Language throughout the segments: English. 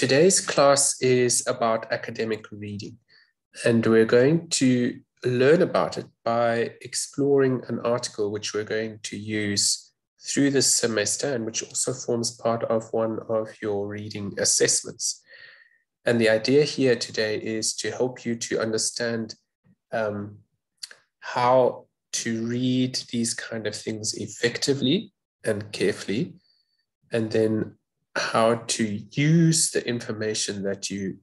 today's class is about academic reading, and we're going to learn about it by exploring an article which we're going to use through this semester and which also forms part of one of your reading assessments. And the idea here today is to help you to understand um, how to read these kind of things effectively and carefully, and then how to use the information that you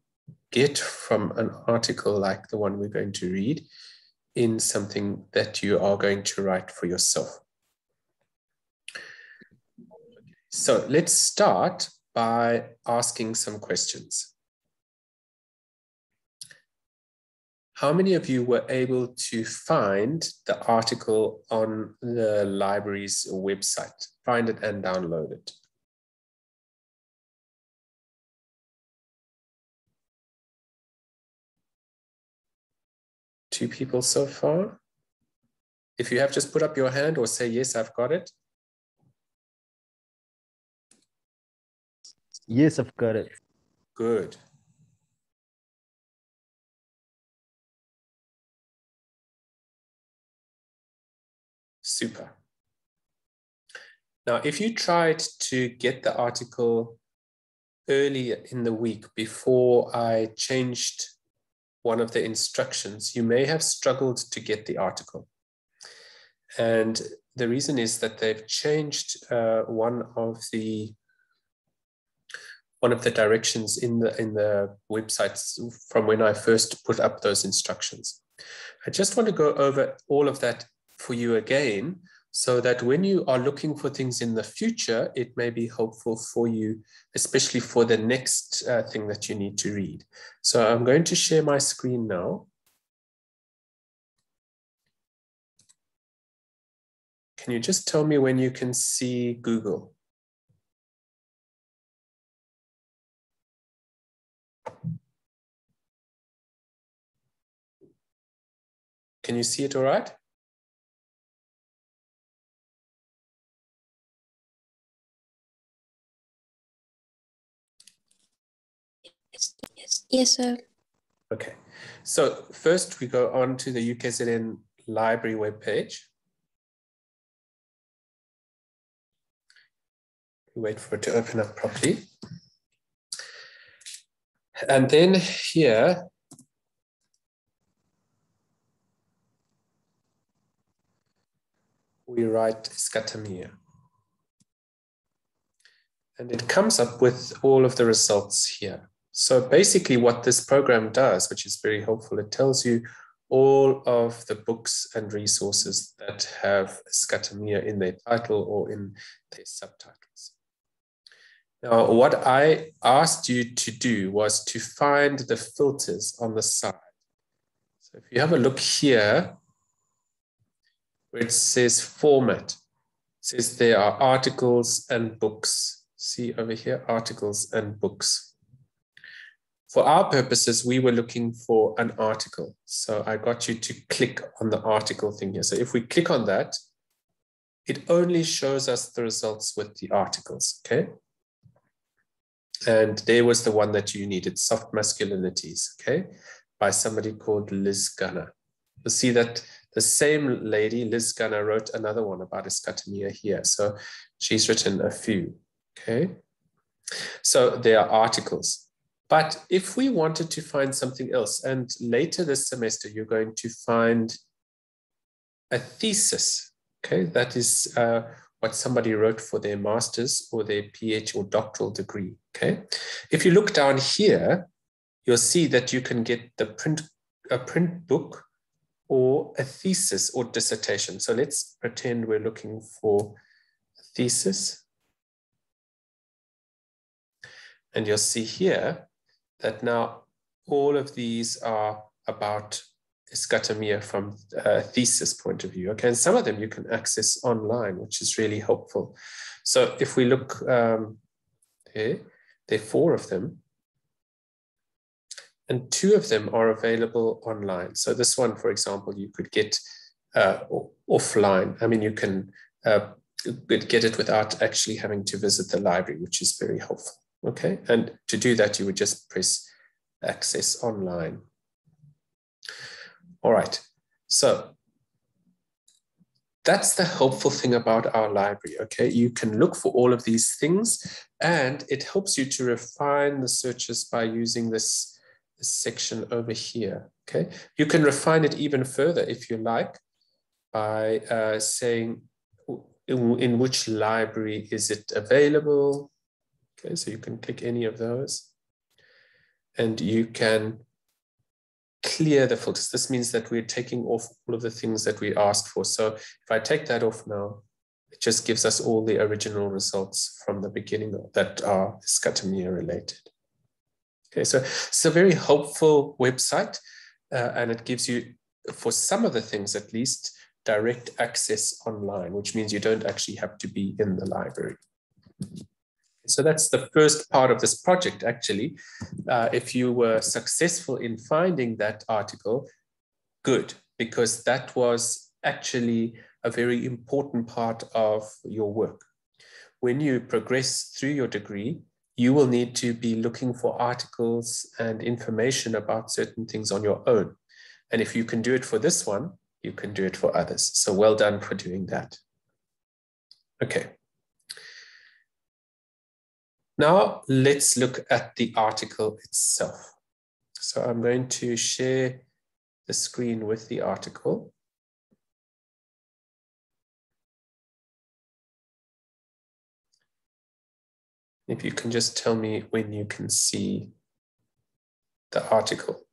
get from an article like the one we're going to read in something that you are going to write for yourself. So let's start by asking some questions. How many of you were able to find the article on the library's website? Find it and download it. Two people so far. If you have, just put up your hand or say, yes, I've got it. Yes, I've got it. Good. Super. Now, if you tried to get the article early in the week before I changed one of the instructions, you may have struggled to get the article. And the reason is that they've changed uh, one of the one of the directions in the in the websites from when I first put up those instructions. I just want to go over all of that for you again so that when you are looking for things in the future, it may be helpful for you, especially for the next uh, thing that you need to read. So I'm going to share my screen now. Can you just tell me when you can see Google? Can you see it all right? Yes, sir. Okay. So first we go on to the UKZN library webpage. We wait for it to open up properly. And then here, we write scatamia. And it comes up with all of the results here. So basically what this program does, which is very helpful, it tells you all of the books and resources that have scatamia in their title or in their subtitles. Now, what I asked you to do was to find the filters on the side. So if you have a look here, where it says format, it says there are articles and books. See over here, articles and books. For our purposes, we were looking for an article. So I got you to click on the article thing here. So if we click on that, it only shows us the results with the articles, okay? And there was the one that you needed, Soft Masculinities, okay? By somebody called Liz Gunner. You'll see that the same lady, Liz Gunner, wrote another one about Isicathamiya here. So she's written a few, okay? So there are articles. But if we wanted to find something else, and later this semester, you're going to find a thesis, okay, that is uh, what somebody wrote for their master's or their PhD or doctoral degree, okay? If you look down here, you'll see that you can get the print, a print book or a thesis or dissertation. So let's pretend we're looking for a thesis. And you'll see here that now all of these are about scatamia from a thesis point of view. Okay, and some of them you can access online, which is really helpful. So if we look um, here, there are four of them, and two of them are available online. So this one, for example, you could get uh, offline. I mean, you can uh, get it without actually having to visit the library, which is very helpful. Okay, and to do that, you would just press access online. All right, so that's the helpful thing about our library, okay? You can look for all of these things and it helps you to refine the searches by using this, this section over here, okay? You can refine it even further if you like by uh, saying in, in which library is it available, okay? So you can click any of those and you can clear the filters. This means that we're taking off all of the things that we asked for. So if I take that off now, it just gives us all the original results from the beginning that are scatamia related. Okay, so it's a very helpful website uh, and it gives you, for some of the things at least, direct access online, which means you don't actually have to be in the library. So that's the first part of this project, actually. Uh, if you were successful in finding that article, good, because that was actually a very important part of your work. When you progress through your degree, you will need to be looking for articles and information about certain things on your own. And if you can do it for this one, you can do it for others. So well done for doing that. Okay. Now let's look at the article itself. So I'm going to share the screen with the article. If you can just tell me when you can see the article.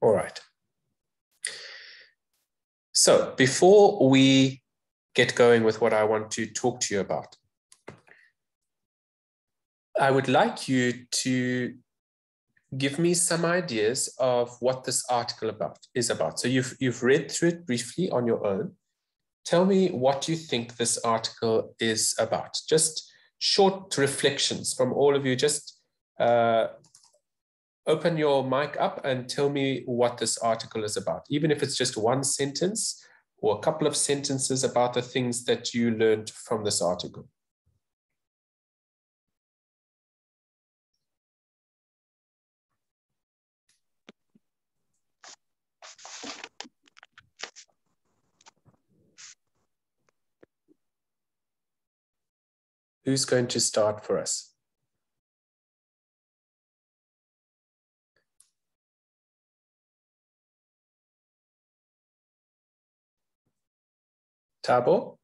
All right. So before we get going with what I want to talk to you about, I would like you to give me some ideas of what this article about is about. So you've you've read through it briefly on your own. Tell me what you think this article is about. Just short reflections from all of you. Just uh, open your mic up and tell me what this article is about, even if it's just one sentence or a couple of sentences about the things that you learned from this article. Who's going to start for us? Thabo?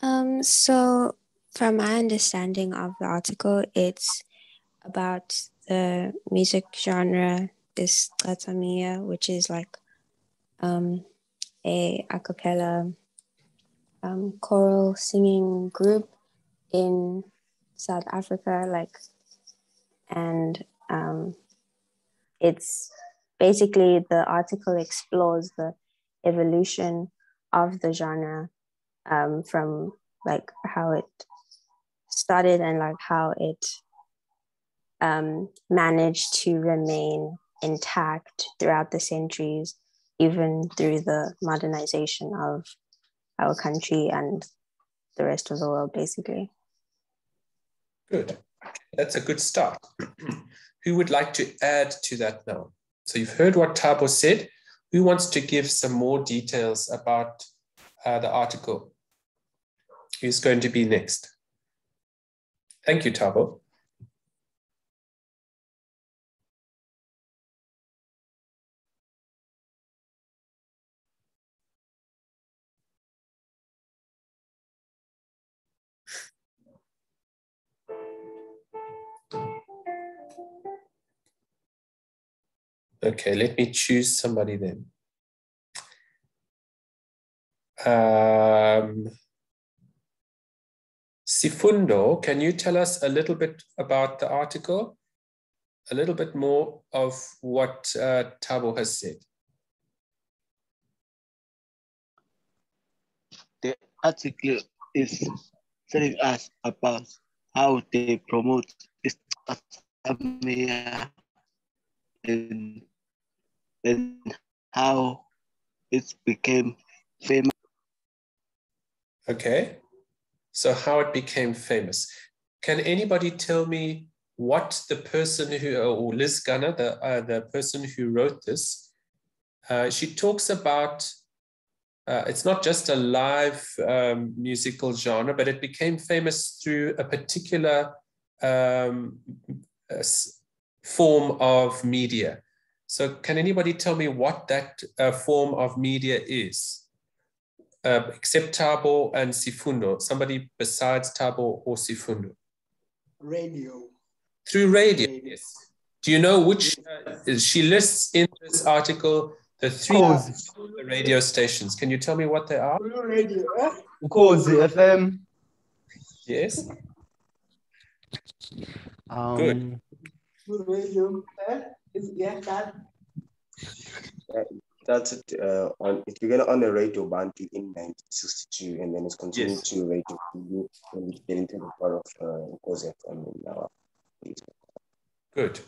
Um, so, from my understanding of the article, it's about the music genre Isicathamiya, which is like um, a a cappella um, choral singing group in South Africa, like, and um, it's basically the article explores the evolution of the genre um, from like how it started and like how it um, managed to remain intact throughout the centuries, even through the modernization of our country and the rest of the world, basically. Good. That's a good start. Who would like to add to that now? So you've heard what Thabo said. Who wants to give some more details about uh, the article? Who's going to be next? Thank you, Thabo. Okay, let me choose somebody then. Um, Sifundo, can you tell us a little bit about the article? A little bit more of what uh, Thabo has said. The article is telling us about how they promote and and how it became famous. Okay. So how it became famous. Can anybody tell me what the person who, or Liz Gunner, the, uh, the person who wrote this, uh, she talks about, uh, it's not just a live um, musical genre, but it became famous through a particular um, form of media. So can anybody tell me what that uh, form of media is? Uh, except Thabo and Sifundo, somebody besides Thabo or Sifundo? Radio. Through radio, radio. yes. Do you know which, uh, she lists in this article the three radio stations. Can you tell me what they are? Radio, eh? Ukhozi FM. Yes. Um, Good. Radio, eh? Is, yeah, that. That's it. Uh, on it began on the radio Bantu in 1962, and then it's continued Yes. to radio TV when we into the part of uh, Ukhozi FM in our Good.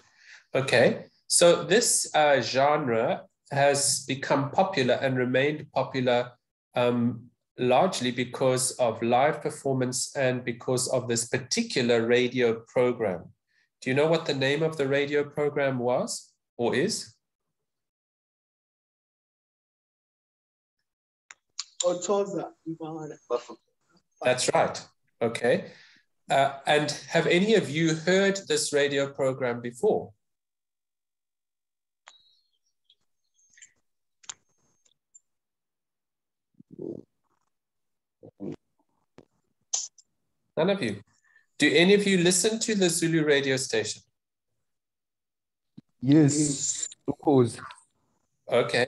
Okay. So this uh, genre has become popular and remained popular um, largely because of live performance and because of this particular radio program. Do you know what the name of the radio program was or is? That's right. Okay. Uh, and have any of you heard this radio program before? None of you. Do any of you listen to the Zulu radio station? Yes. Ukhozi. Okay.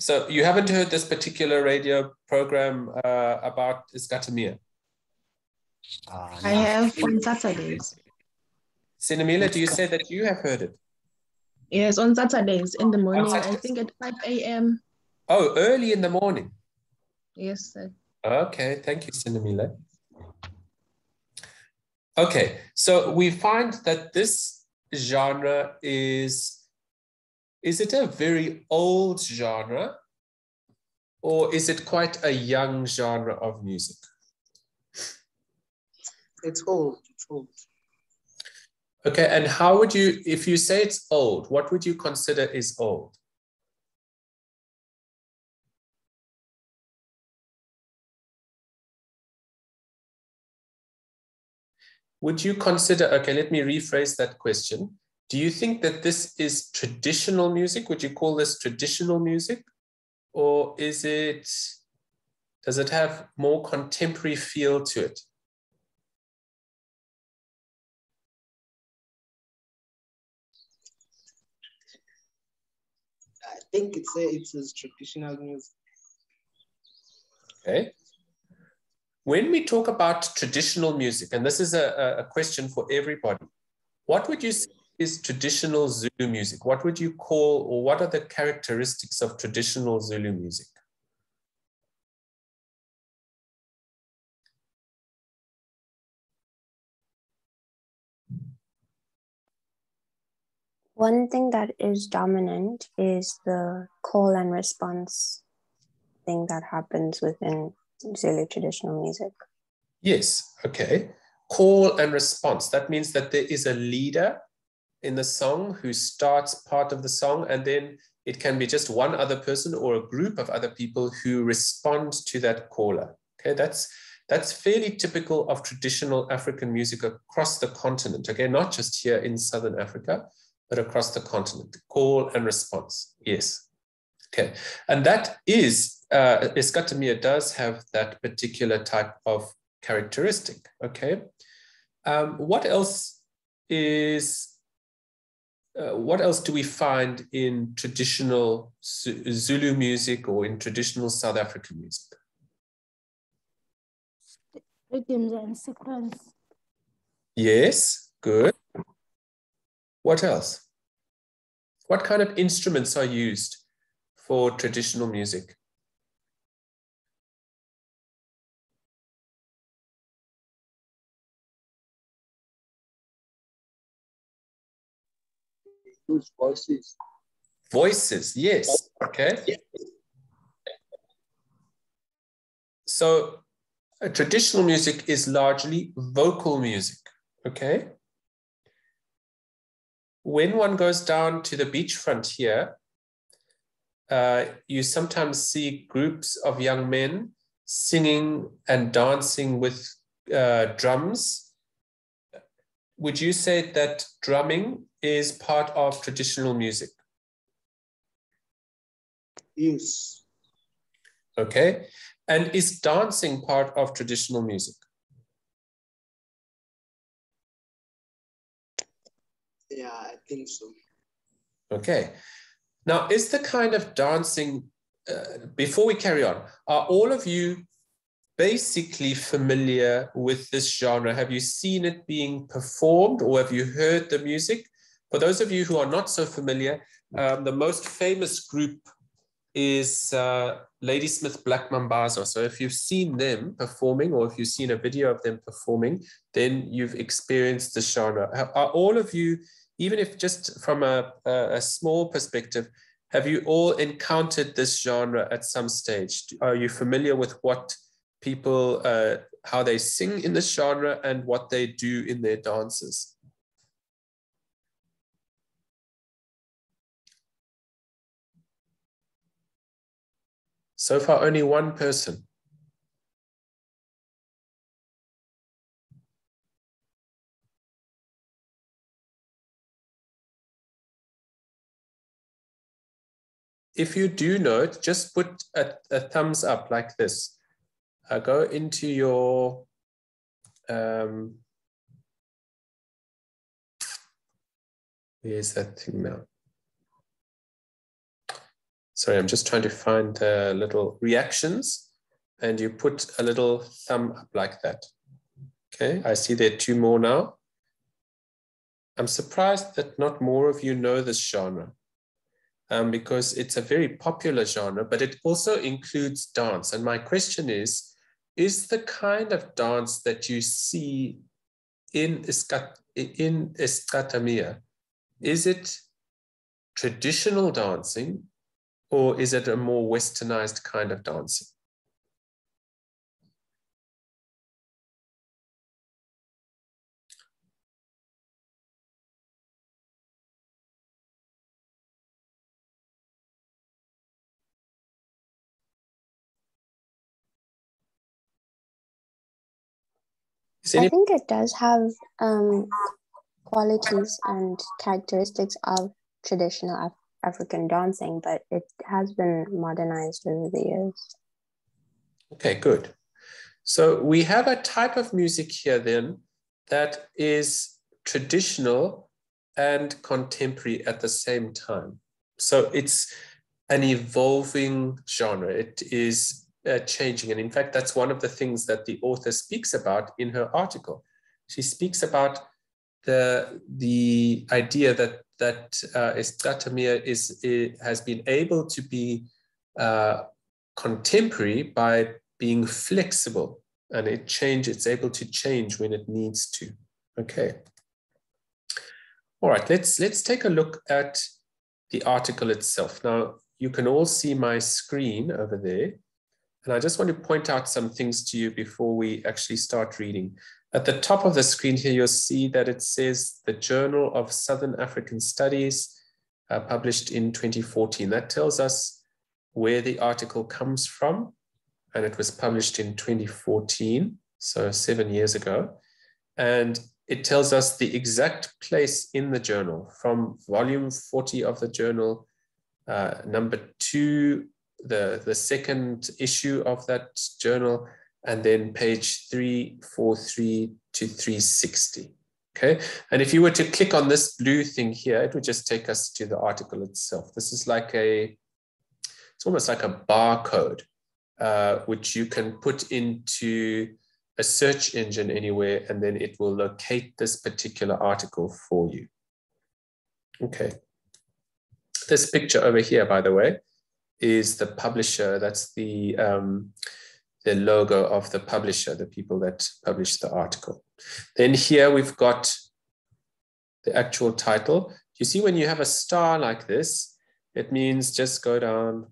So you haven't heard this particular radio program uh, about Isicathamiya? I have on Saturdays. Sinamila, do you say that you have heard it? Yes, on Saturdays in the morning. I think at 5 a.m. Oh, early in the morning. Yes, sir. Okay, thank you, Sinamila. Okay, so we find that this genre is, is it a very old genre or is it quite a young genre of music? It's old. It's old. Okay, and how would you, if you say it's old, what would you consider is old? Would you consider, okay, let me rephrase that question. Do you think that this is traditional music? Would you call this traditional music? Or is it, does it have more contemporary feel to it? I think it's a, it's a traditional music. Okay. When we talk about traditional music, and this is a, a- question for everybody, what would you say is traditional Zulu music? What would you call, or what are the characteristics of traditional Zulu music? One thing that is dominant is the call and response thing that happens within Zulu traditional music. Yes, okay. Call and response. That means that there is a leader in the song who starts part of the song, and then it can be just one other person or a group of other people who respond to that caller. Okay, that's that's fairly typical of traditional African music across the continent. Okay, not just here in Southern Africa, but across the continent. Call and response. Yes. Okay, and that is uh, does have that particular type of characteristic. Okay, um, what else is uh, what else do we find in traditional Zulu music or in traditional South African music? rhythms and sequence. Yes, good. What else? What kind of instruments are used for traditional music? Whose voices? Voices, yes. Okay. Yes. So uh, traditional music is largely vocal music, okay? When one goes down to the beachfront here, uh, you sometimes see groups of young men singing and dancing with uh, drums. Would you say that drumming is part of traditional music? Yes. Okay. And is dancing part of traditional music? Yeah, I think so. Okay. Now, is the kind of dancing, uh, before we carry on, are all of you basically familiar with this genre? Have you seen it being performed or have you heard the music? For those of you who are not so familiar, um, the most famous group is uh, Ladysmith Black Mambazo. So if you've seen them performing or if you've seen a video of them performing, then you've experienced the genre. Are all of you, even if just from a, a small perspective, have you all encountered this genre at some stage? Are you familiar with what people, uh, how they sing in this genre and what they do in their dances? So far, only one person. If you do know it, just put a, a thumbs up like this. Uh, go into your um, where's that thing now? Sorry, I'm just trying to find the little reactions and you put a little thumb up like that. Okay, I see there are two more now. I'm surprised that not more of you know this genre um, because it's a very popular genre, but it also includes dance. And my question is, is the kind of dance that you see in, Iskat, in Isicathamiya, is it traditional dancing or is it a more westernized kind of dancing? I think it does have um, qualities and characteristics of traditional Af African dancing, but it has been modernized over the years. Okay, good. So we have a type of music here then that is traditional and contemporary at the same time. So it's an evolving genre. It is uh, changing. And in fact, that's one of the things that the author speaks about in her article. She speaks about the, the idea that that uh, is, is, has been able to be uh, contemporary by being flexible and it change, it's able to change when it needs to. Okay. All right, let's, let's take a look at the article itself. Now, you can all see my screen over there. And I just want to point out some things to you before we actually start reading. At the top of the screen here, you'll see that it says the Journal of Southern African Studies, uh, published in 2014. That tells us where the article comes from, and it was published in 2014, so seven years ago. And it tells us the exact place in the journal from volume 40 of the journal, uh, number two, the, the second issue of that journal, and then page 343 to 360. Okay, and if you were to click on this blue thing here, it would just take us to the article itself. This is like a, it's almost like a barcode, uh, which you can put into a search engine anywhere, and then it will locate this particular article for you. Okay. This picture over here, by the way, is the publisher. That's the um, the logo of the publisher, the people that published the article. Then here we've got the actual title. You see when you have a star like this, it means just go down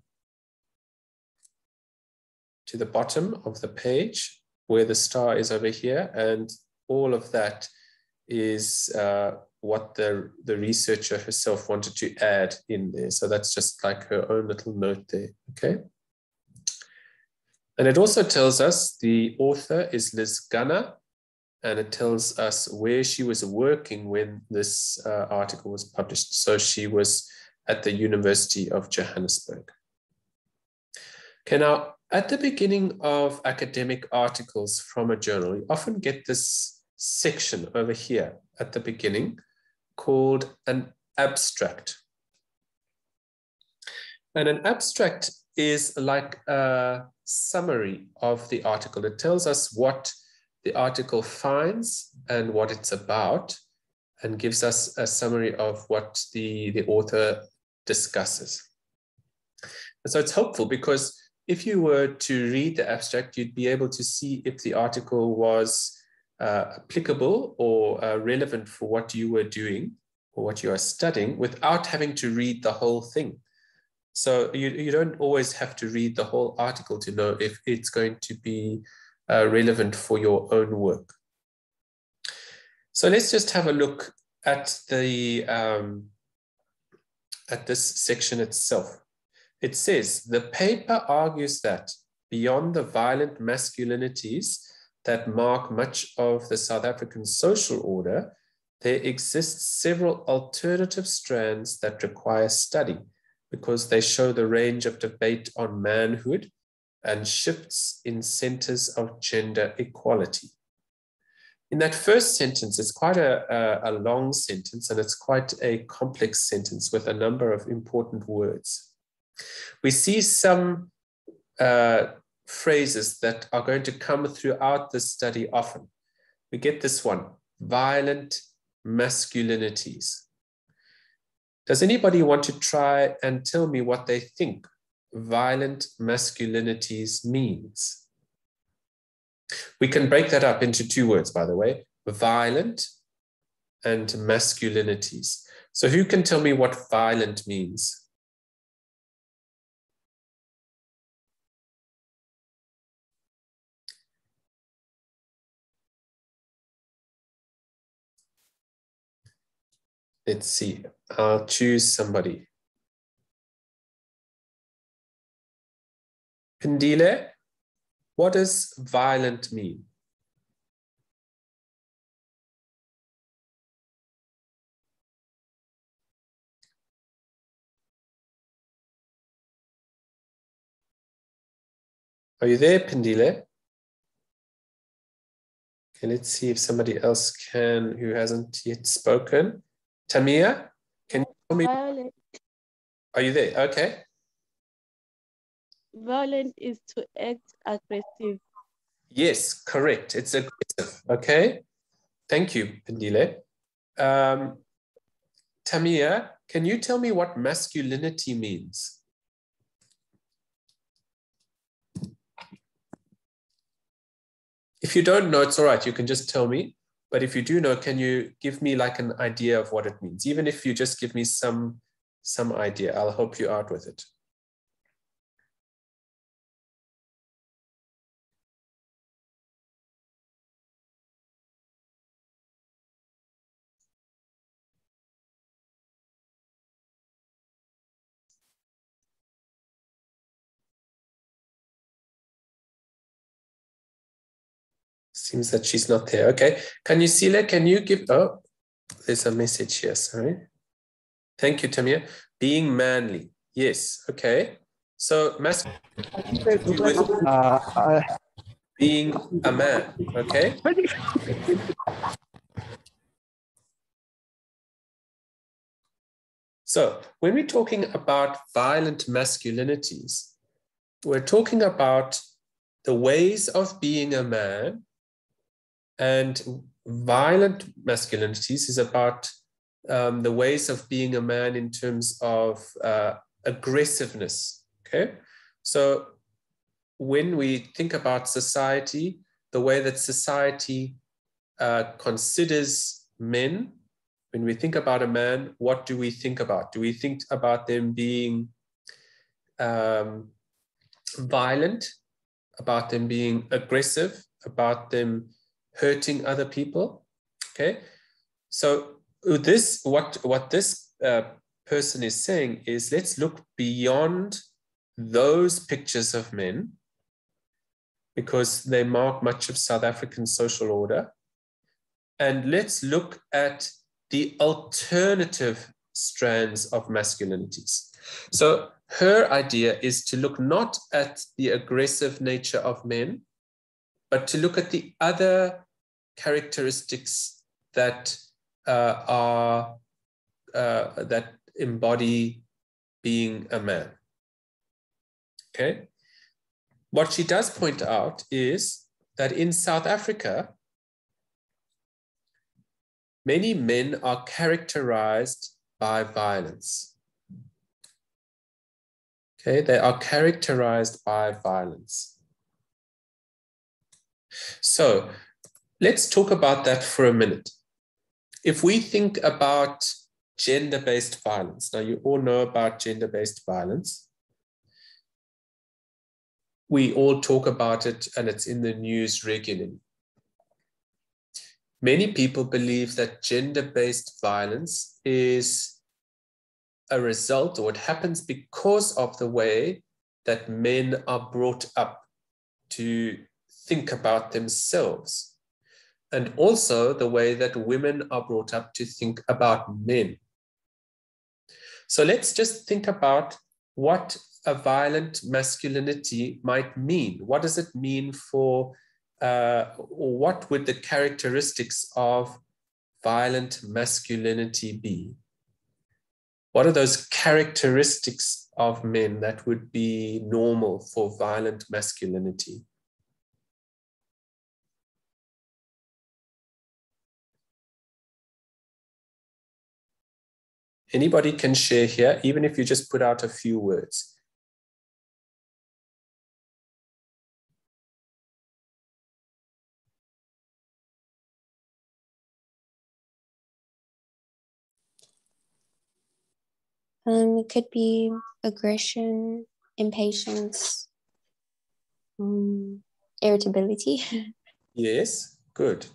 to the bottom of the page where the star is over here. And all of that is uh, what the, the researcher herself wanted to add in there. So that's just like her own little note there, okay? And it also tells us the author is Liz Gunner, and it tells us where she was working when this uh, article was published. So she was at the University of Johannesburg. Okay, now at the beginning of academic articles from a journal, you often get this section over here at the beginning called an abstract. And an abstract is like a summary of the article. It tells us what the article finds and what it's about and gives us a summary of what the, the author discusses. And so it's helpful because if you were to read the abstract, you'd be able to see if the article was uh, applicable or uh, relevant for what you were doing or what you are studying without having to read the whole thing. So you, you don't always have to read the whole article to know if it's going to be uh, relevant for your own work. So let's just have a look at the um, at this section itself. It says the paper argues that beyond the violent masculinities that mark much of the South African social order, there exist several alternative strands that require study because they show the range of debate on manhood and shifts in centers of gender equality. In that first sentence, it's quite a, a, long sentence and it's quite a complex sentence with a number of important words. We see some uh, phrases that are going to come throughout the study often. We get this one, violent masculinities. Does anybody want to try and tell me what they think violent masculinities means? We can break that up into two words, by the way, violent and masculinities. So who can tell me what violent means? Let's see. I'll choose somebody. Pindile, what does violent mean? Are you there, Pindile? Okay, let's see if somebody else can who hasn't yet spoken. Tamia, can you tell me? Violent. Are you there? Okay. Violent is to act aggressive. Yes, correct. It's aggressive. Okay. Thank you, Pindile. Um, Tamia, can you tell me what masculinity means? If you don't know, it's all right. You can just tell me. But if you do know, can you give me like an idea of what it means? Even if you just give me some, some idea, I'll help you out with it. Seems that she's not there. Okay. Can you see that? Can you give, oh, there's a message here, sorry. Thank you, Tamia. Being manly. Yes. Okay. So, uh, being a man. Okay. So, when we're talking about violent masculinities, we're talking about the ways of being a man and violent masculinities is about um, the ways of being a man in terms of uh, aggressiveness. Okay. So when we think about society, the way that society uh, considers men, when we think about a man, what do we think about? Do we think about them being um, violent about them being aggressive, about them hurting other people. Okay, so this what what this uh, person is saying is let's look beyond those pictures of men because they mark much of South African social order. And let's look at the alternative strands of masculinities. So her idea is to look not at the aggressive nature of men, but to look at the other characteristics that uh, are uh, that embody being a man. Okay. What she does point out is that in South Africa, many men are characterized by violence. Okay, they are characterized by violence. So let's talk about that for a minute. If we think about gender based violence, now you all know about gender based violence we all talk about it and it's in the news regularly. Many people believe that gender based violence is a result or it happens because of the way that men are brought up to think about themselves and also the way that women are brought up to think about men. So let's just think about what a violent masculinity might mean. What does it mean for, uh, what would the characteristics of violent masculinity be? What are those characteristics of men that would be normal for violent masculinity? Anybody can share here, even if you just put out a few words. Um, it could be aggression, impatience, um, irritability. yes, good.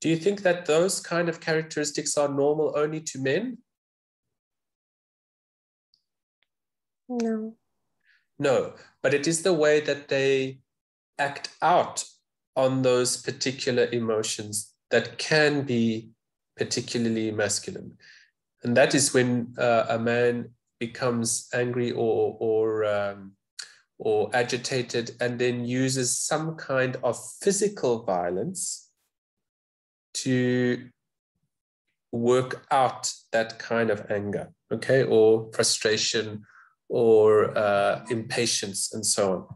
Do you think that those kind of characteristics are normal only to men? No. No, but it is the way that they act out on those particular emotions that can be particularly masculine and that is when uh, a man becomes angry or or um, or agitated and then uses some kind of physical violence to work out that kind of anger okay or frustration or uh, impatience and so on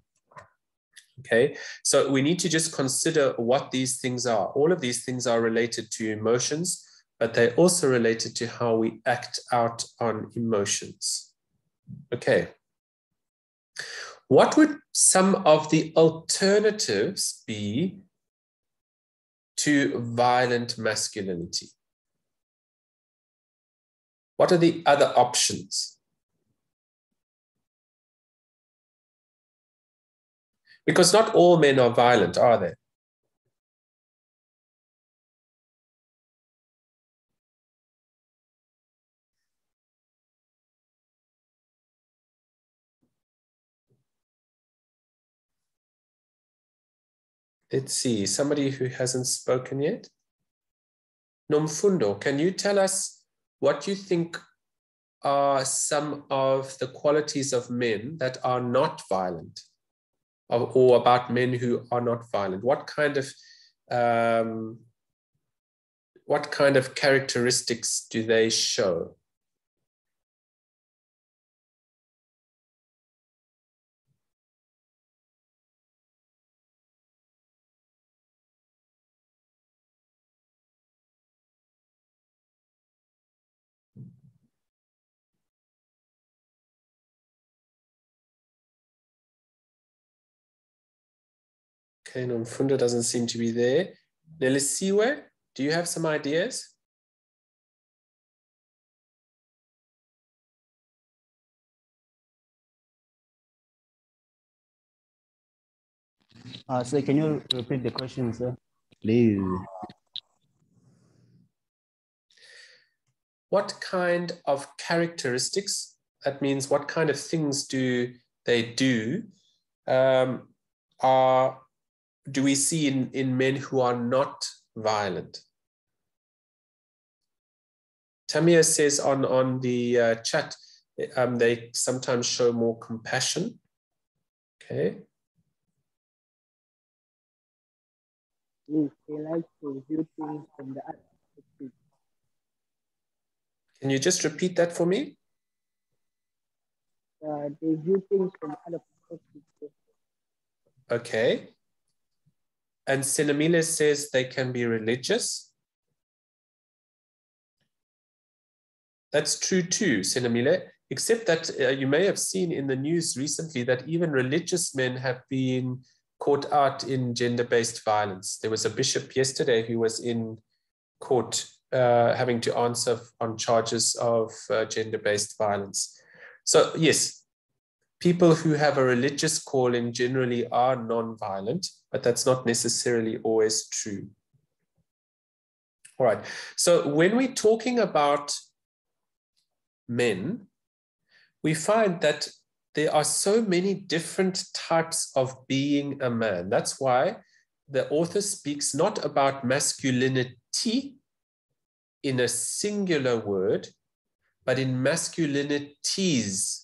okay so we need to just consider what these things are all of these things are related to emotions but they're also related to how we act out on emotions. Okay. What would some of the alternatives be to violent masculinity? What are the other options? Because not all men are violent, are they? Let's see, somebody who hasn't spoken yet. Nomfundo, can you tell us what you think are some of the qualities of men that are not violent or, or about men who are not violent? What kind of um, what kind of characteristics do they show? Okay, Nomfundo doesn't seem to be there. Nelisiwe, do you have some ideas? Uh, so can you repeat the question, sir? Please. What kind of characteristics, that means what kind of things do they do, um, are, do we see in, in men who are not violent? Tamia says on, on the uh, chat, um, they sometimes show more compassion. Okay. Yes, they like to view things from the perspective. Can you just repeat that for me? Uh, they view things from other perspectives. Okay. And Sinamile says they can be religious. That's true too, Sinamile, except that uh, you may have seen in the news recently that even religious men have been caught out in gender-based violence. There was a bishop yesterday who was in court uh, having to answer on charges of uh, gender-based violence. So yes, people who have a religious calling generally are non-violent, but that's not necessarily always true. All right, so when we're talking about men, we find that there are so many different types of being a man. That's why the author speaks not about masculinity in a singular word, but in masculinities.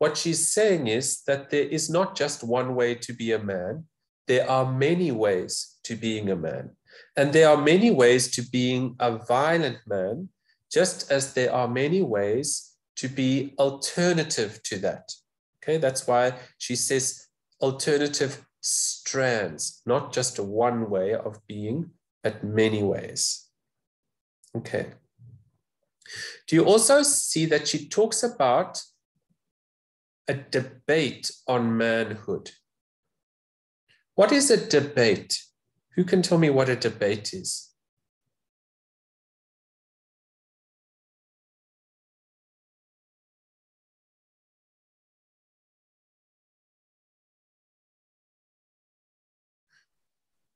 What she's saying is that there is not just one way to be a man, there are many ways to being a man. And there are many ways to being a violent man, just as there are many ways to be alternative to that. Okay, that's why she says alternative strands, not just one way of being, but many ways. Okay. Do you also see that she talks about a debate on manhood? What is a debate? Who can tell me what a debate is?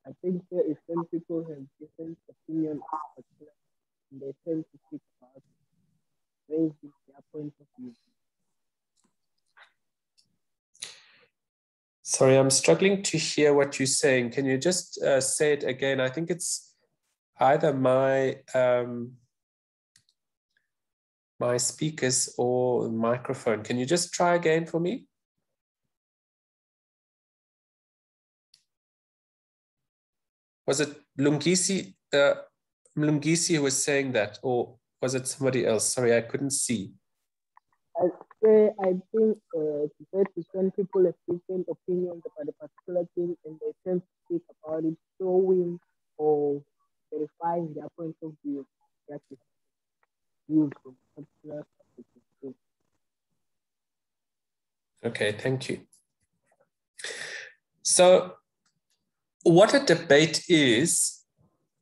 I think there is when people have different opinions and they tend to speak about raising their point of view. Sorry, I'm struggling to hear what you're saying. Can you just uh, say it again? I think it's either my um, my speakers or microphone. Can you just try again for me? Was it Lungisi, uh, Lungisi who was saying that, or was it somebody else? Sorry, I couldn't see. Say I think uh, debate is when people have different opinions about a particular thing and they tend to speak about it, showing or verifying their point of view. That is perspective. Okay, thank you. So what a debate is,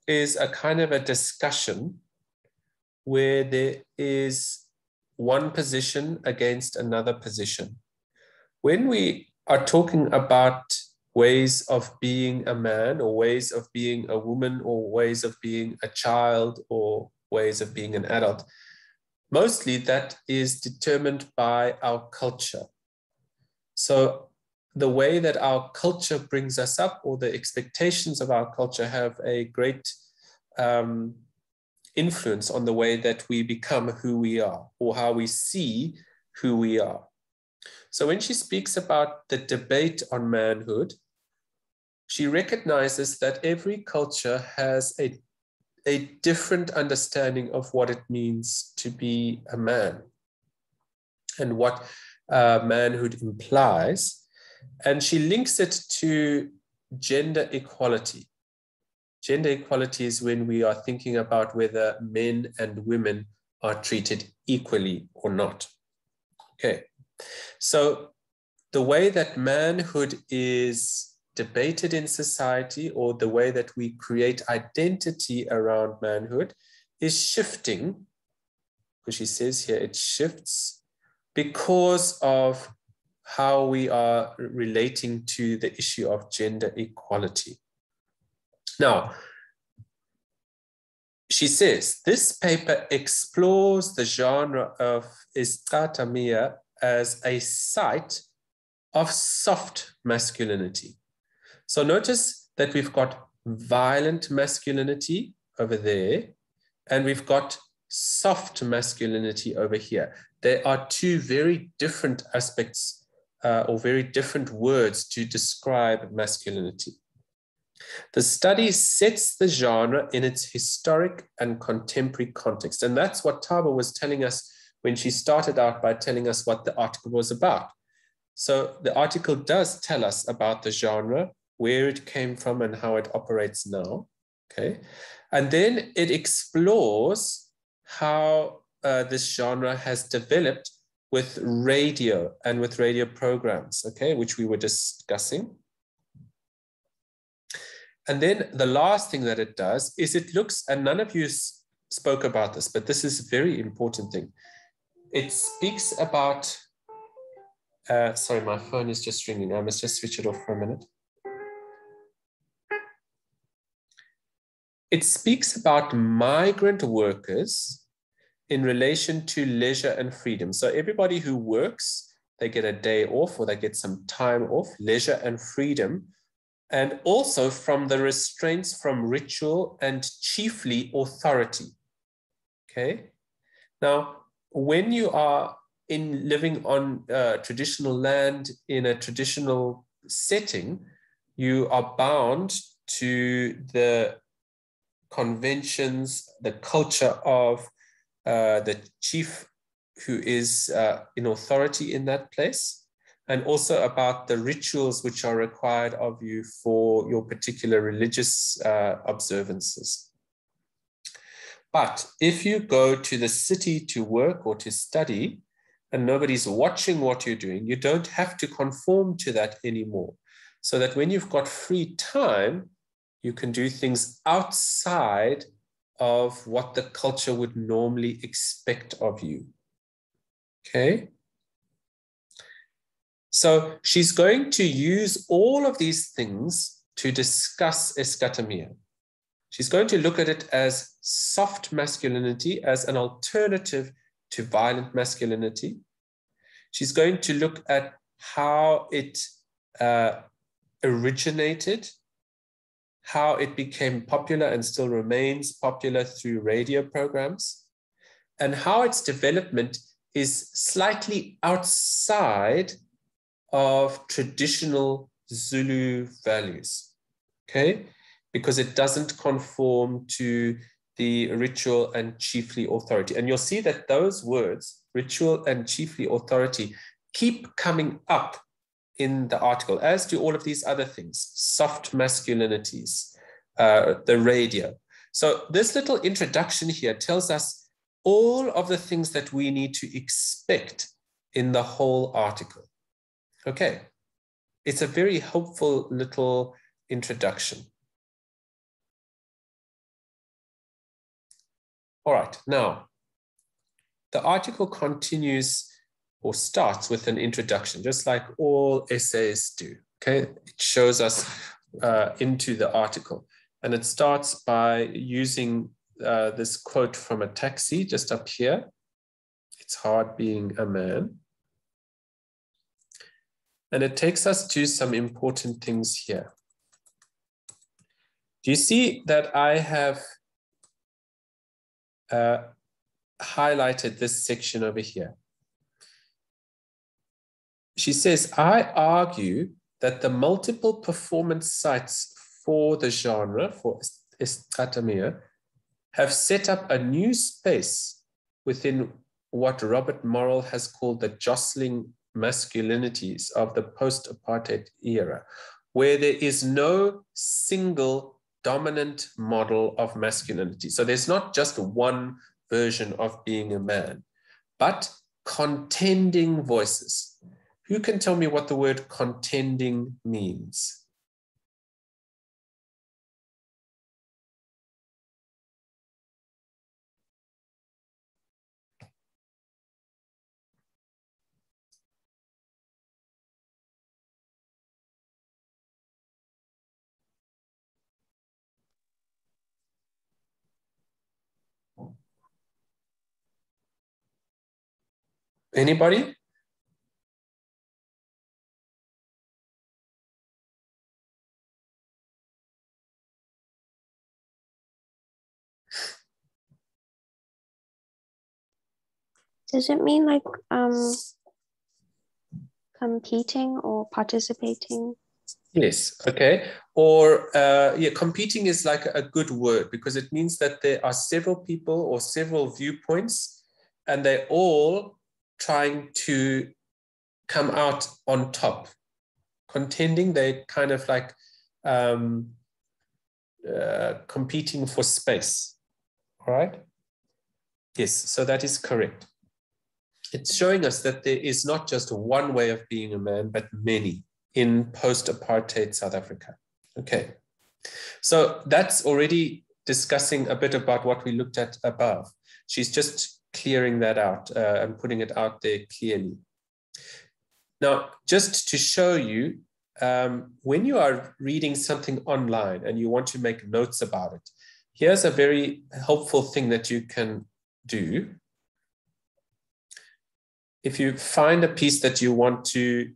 is a kind of a discussion where there is one position against another position. When we are talking about ways of being a man or ways of being a woman or ways of being a child or ways of being an adult, mostly that is determined by our culture. So the way that our culture brings us up or the expectations of our culture have a great um, influence on the way that we become who we are or how we see who we are. So when she speaks about the debate on manhood, she recognizes that every culture has a, a different understanding of what it means to be a man and what uh, manhood implies and she links it to gender equality. Gender equality is when we are thinking about whether men and women are treated equally or not. Okay, so the way that manhood is debated in society or the way that we create identity around manhood is shifting, because she says here it shifts because of how we are relating to the issue of gender equality. Now, she says this paper explores the genre of Isicathamiya as a site of soft masculinity. So notice that we've got violent masculinity over there, and we've got soft masculinity over here. There are two very different aspects uh, or very different words to describe masculinity. The study sets the genre in its historic and contemporary context. And that's what Thabo was telling us when she started out by telling us what the article was about. So the article does tell us about the genre, where it came from and how it operates now. Okay. And then it explores how uh, this genre has developed with radio and with radio programs, okay, which we were discussing. And then the last thing that it does is it looks, and none of you spoke about this, but this is a very important thing. It speaks about, uh, sorry, my phone is just ringing. I must just switch it off for a minute. It speaks about migrant workers in relation to leisure and freedom. So everybody who works, they get a day off or they get some time off, leisure and freedom and also from the restraints from ritual and chiefly authority. Okay. Now, when you are in living on uh, traditional land in a traditional setting, you are bound to the conventions, the culture of uh, the chief who is uh, in authority in that place and also about the rituals which are required of you for your particular religious uh, observances. But if you go to the city to work or to study, and nobody's watching what you're doing, you don't have to conform to that anymore. So that when you've got free time, you can do things outside of what the culture would normally expect of you. Okay. So she's going to use all of these things to discuss Isicathamiya. She's going to look at it as soft masculinity, as an alternative to violent masculinity. She's going to look at how it uh, originated, how it became popular and still remains popular through radio programs, and how its development is slightly outside of traditional Zulu values, okay? Because it doesn't conform to the ritual and chiefly authority. And you'll see that those words, ritual and chiefly authority, keep coming up in the article, as do all of these other things, soft masculinities, uh, the radio. So this little introduction here tells us all of the things that we need to expect in the whole article. Okay, it's a very hopeful little introduction. All right, now the article continues or starts with an introduction, just like all essays do. Okay, it shows us uh, into the article. And it starts by using uh, this quote from a taxi just up here. It's hard being a man. And it takes us to some important things here. Do you see that I have uh, highlighted this section over here? She says, I argue that the multiple performance sites for the genre, for Isicathamiya, have set up a new space within what Robert Morrell has called the jostling masculinities of the post apartheid era, where there is no single dominant model of masculinity. So there's not just one version of being a man, but contending voices. Who can tell me what the word contending means? Anybody? Does it mean like um competing or participating? Yes. Okay. Or uh, yeah, competing is like a good word because it means that there are several people or several viewpoints, and they're all trying to come out on top. Contending, they kind of like um, uh, competing for space. Right. Yes. So that is correct. It's showing us that there is not just one way of being a man, but many in post-apartheid South Africa. Okay, so that's already discussing a bit about what we looked at above. She's just clearing that out uh, and putting it out there clearly. Now, just to show you, um, when you are reading something online and you want to make notes about it, here's a very helpful thing that you can do. If you find a piece that you want to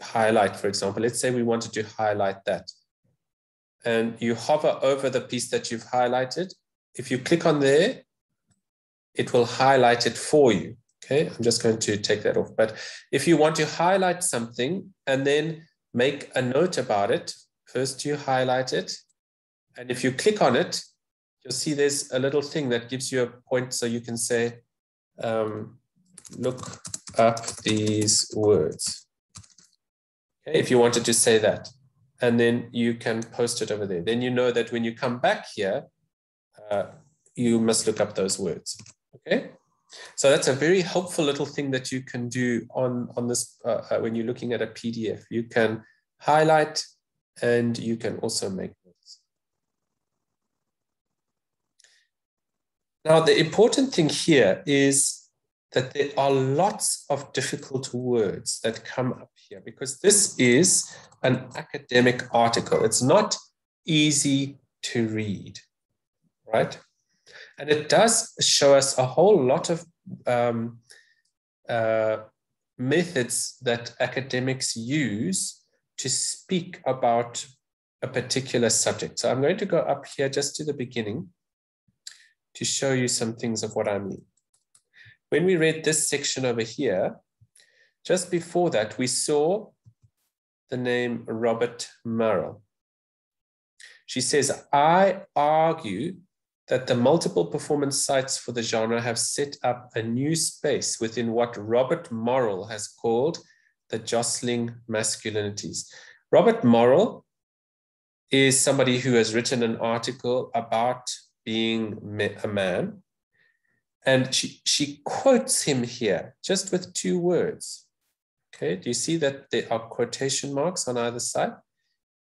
highlight, for example, let's say we wanted to highlight that. And you hover over the piece that you've highlighted. If you click on there, it will highlight it for you. Okay, I'm just going to take that off. But if you want to highlight something and then make a note about it, first you highlight it. And if you click on it, you'll see there's a little thing that gives you a point so you can say, um, look up these words. Okay, if you wanted to say that, and then you can post it over there. Then you know that when you come back here, uh, you must look up those words. Okay, so that's a very helpful little thing that you can do on on this uh, uh when you're looking at a PDF. You can highlight and you can also make notes. Now, the important thing here is that there are lots of difficult words that come up here because this is an academic article. It's not easy to read, right? And it does show us a whole lot of um, uh, methods that academics use to speak about a particular subject. So I'm going to go up here just to the beginning to show you some things of what I mean. When we read this section over here, just before that, we saw the name Robert Morrell. She says, I argue that the multiple performance sites for the genre have set up a new space within what Robert Morrell has called the jostling masculinities. Robert Morrell is somebody who has written an article about being a man and she, she quotes him here just with two words. Okay, do you see that there are quotation marks on either side?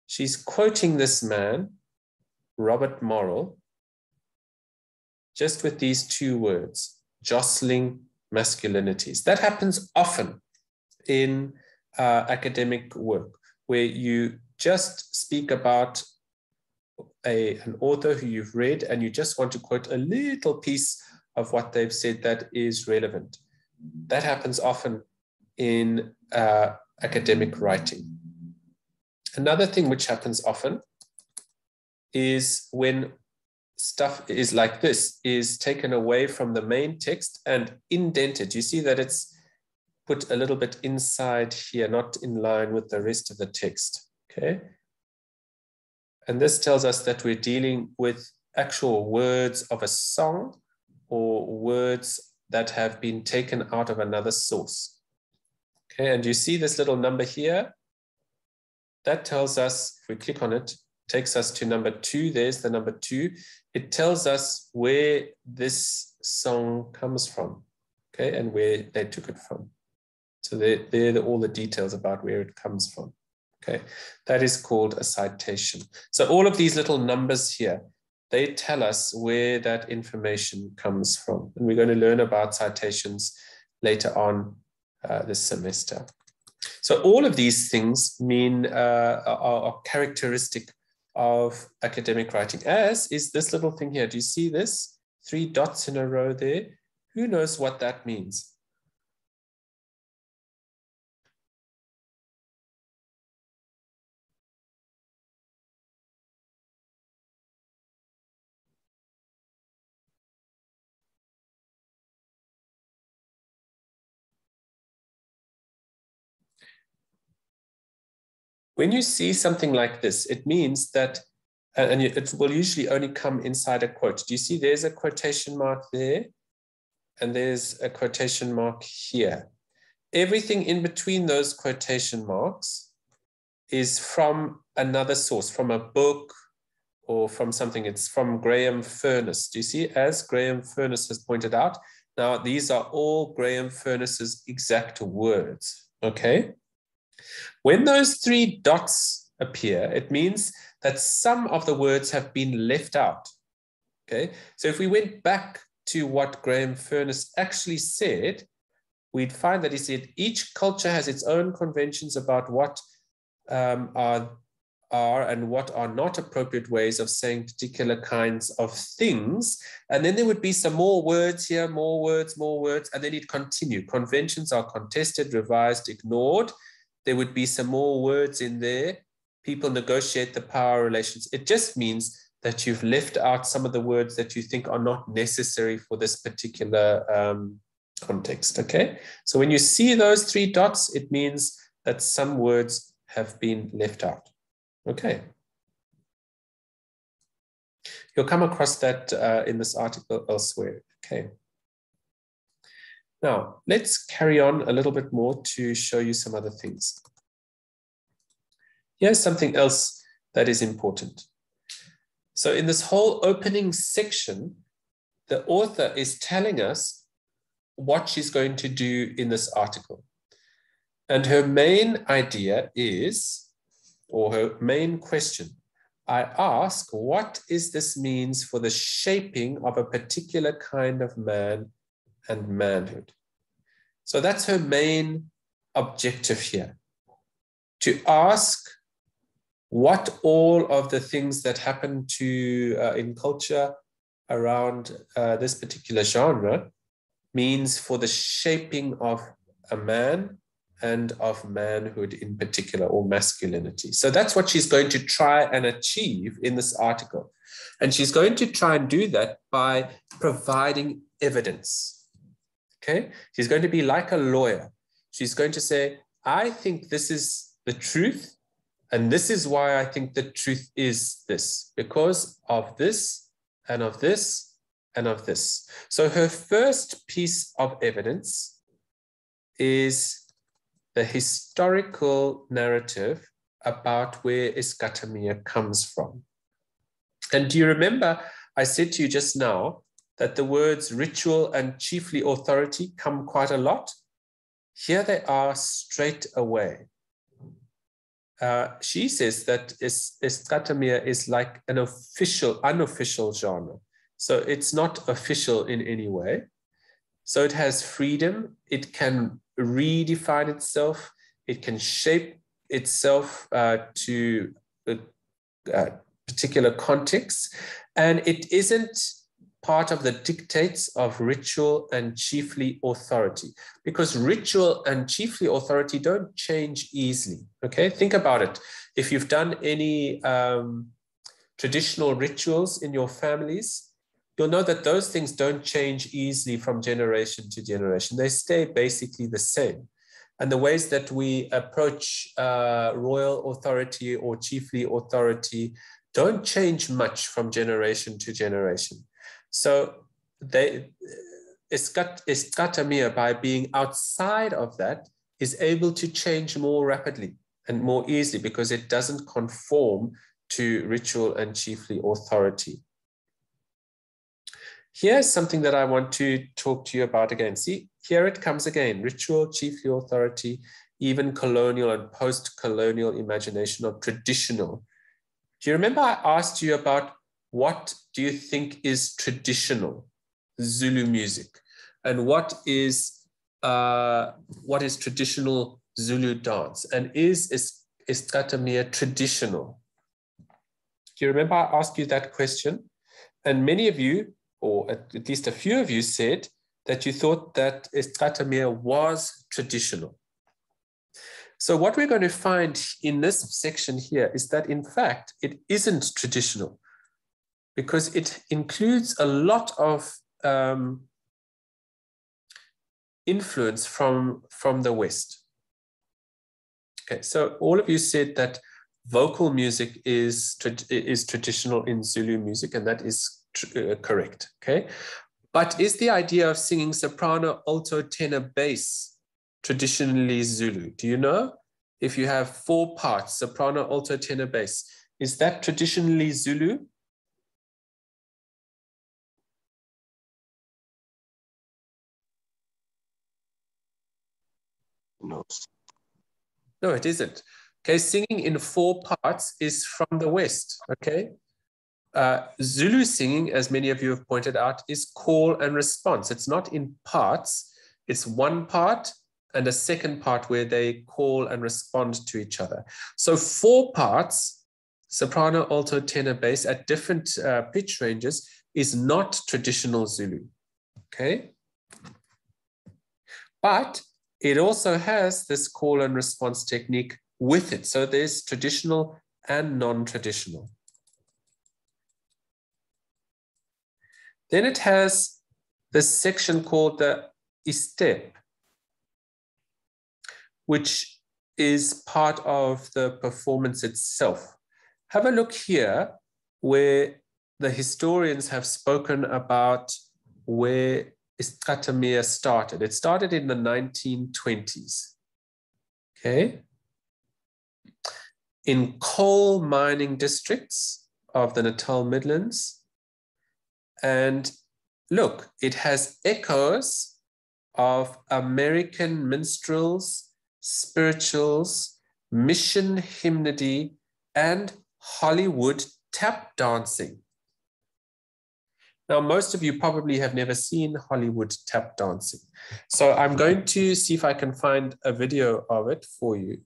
She's quoting this man, Robert Morrell, just with these two words, jostling masculinities. That happens often in uh, academic work where you just speak about a, an author who you've read and you just want to quote a little piece of what they've said that is relevant. That happens often in uh, academic writing. Another thing which happens often is when stuff is like this, is taken away from the main text and indented. You see that it's put a little bit inside here, not in line with the rest of the text, okay? And this tells us that we're dealing with actual words of a song or words that have been taken out of another source. Okay, and you see this little number here? That tells us, if we click on it, takes us to number two. There's the number two. It tells us where this song comes from, okay, and where they took it from. So they're, they're all the details about where it comes from. Okay, that is called a citation. So all of these little numbers here, they tell us where that information comes from. And we're going to learn about citations later on uh, this semester. So all of these things mean uh, are, are, characteristic of academic writing, as is this little thing here. Do you see this? Three dots in a row there. Who knows what that means? When you see something like this, it means that, uh, and it will usually only come inside a quote. Do you see there's a quotation mark there? And there's a quotation mark here. Everything in between those quotation marks is from another source, from a book or from something. It's from Graham Furniss. Do you see? As Graham Furniss has pointed out, now these are all Graham Furniss's exact words, okay? When those three dots appear, it means that some of the words have been left out. Okay, so if we went back to what Graham Furniss actually said, we'd find that he said each culture has its own conventions about what um, are are and what are not appropriate ways of saying particular kinds of things. And then there would be some more words here, more words, more words, and then it continue. Conventions are contested, revised, ignored there would be some more words in there. People negotiate the power relations. It just means that you've left out some of the words that you think are not necessary for this particular um, context. Okay. So when you see those three dots, it means that some words have been left out. Okay. You'll come across that uh, in this article elsewhere. Okay. Now, let's carry on a little bit more to show you some other things. Here's something else that is important. So in this whole opening section, the author is telling us what she's going to do in this article. And her main idea is, or her main question, I ask, what is this means for the shaping of a particular kind of man and manhood. So that's her main objective here to ask what all of the things that happen to uh, in culture around uh, this particular genre means for the shaping of a man and of manhood in particular or masculinity. So that's what she's going to try and achieve in this article. And she's going to try and do that by providing evidence. Okay. She's going to be like a lawyer. She's going to say, I think this is the truth. And this is why I think the truth is this, because of this and of this and of this. So her first piece of evidence is the historical narrative about where Isicathamiya comes from. And do you remember I said to you just now that the words ritual and chiefly authority come quite a lot. Here they are straight away. Uh, she says that Isicathamiya is like an official, unofficial genre. So it's not official in any way. So it has freedom. It can redefine itself. It can shape itself uh, to a, a particular context. And it isn't part of the dictates of ritual and chiefly authority. Because ritual and chiefly authority don't change easily okay? Think about it. If you've done any um, traditional rituals in your families you'll know that those things don't change easily from generation to generation. They stay basically the same. And the ways that we approach uh, royal authority or chiefly authority don't change much from generation to generation so they Isicathamiya, by being outside of that, is able to change more rapidly and more easily because it doesn't conform to ritual and chiefly authority. Here's something that I want to talk to you about again. See, here it comes again ritual, chiefly authority, even colonial and post colonial imagination of traditional. Do you remember I asked you about what do you think is traditional Zulu music? And what is uh, what is traditional Zulu dance? And is, Isicathamiya traditional? Do you remember I asked you that question? And many of you, or at least a few of you, said that you thought that Isicathamiya was traditional. So what we're going to find in this section here is that in fact, it isn't traditional because it includes a lot of um, influence from, from the West. Okay, so all of you said that vocal music is, is traditional in Zulu music, and that is uh, correct, okay? But is the idea of singing soprano, alto, tenor, bass traditionally Zulu? Do you know? If you have four parts, soprano, alto, tenor, bass, is that traditionally Zulu? No. No, it isn't. Okay, singing in four parts is from the West, okay? Uh, Zulu singing, as many of you have pointed out, is call and response. It's not in parts. It's one part and a second part where they call and respond to each other. So four parts, soprano, alto, tenor, bass at different uh, pitch ranges is not traditional Zulu, okay? But it also has this call and response technique with it. So there's traditional and non-traditional. Then it has this section called the istep, which is part of the performance itself. Have a look here where the historians have spoken about where Isicathamiya started. It started in the 1920s. Okay. In coal mining districts of the Natal Midlands. And look, it has echoes of American minstrels, spirituals, mission hymnody, and Hollywood tap dancing. Now, most of you probably have never seen Hollywood tap dancing. So I'm going to see if I can find a video of it for you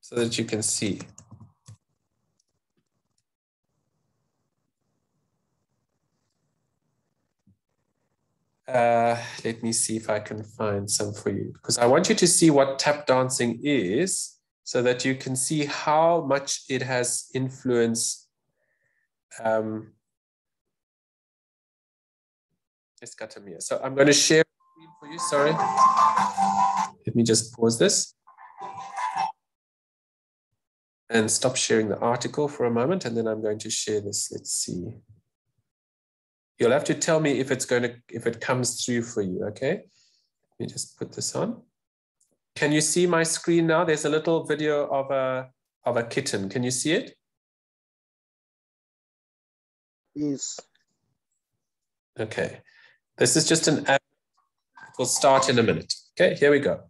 so that you can see. Uh, let me see if I can find some for you because I want you to see what tap dancing is so that you can see how much it has influenced um, Isicathamiya. So I'm going to share for you. Sorry. Let me just pause this and stop sharing the article for a moment. And then I'm going to share this. Let's see. You'll have to tell me if it's going to, if it comes through for you. Okay. Let me just put this on. Can you see my screen now? There's a little video of a, of a kitten. Can you see it? Yes. Okay. This is just an. We'll start in a minute. Okay, here we go.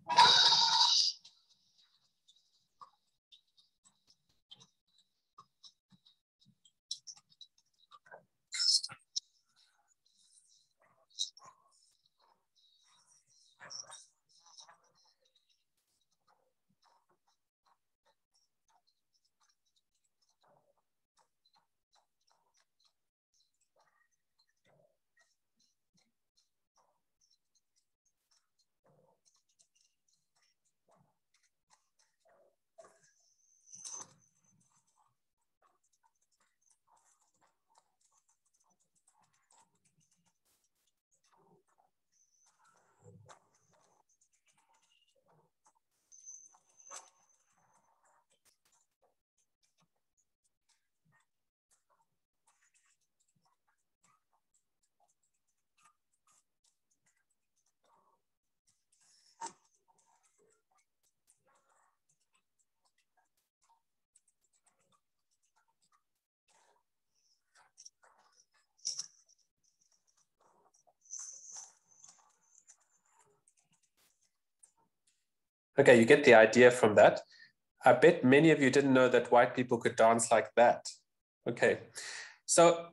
Okay, you get the idea from that. I bet many of you didn't know that white people could dance like that. Okay, so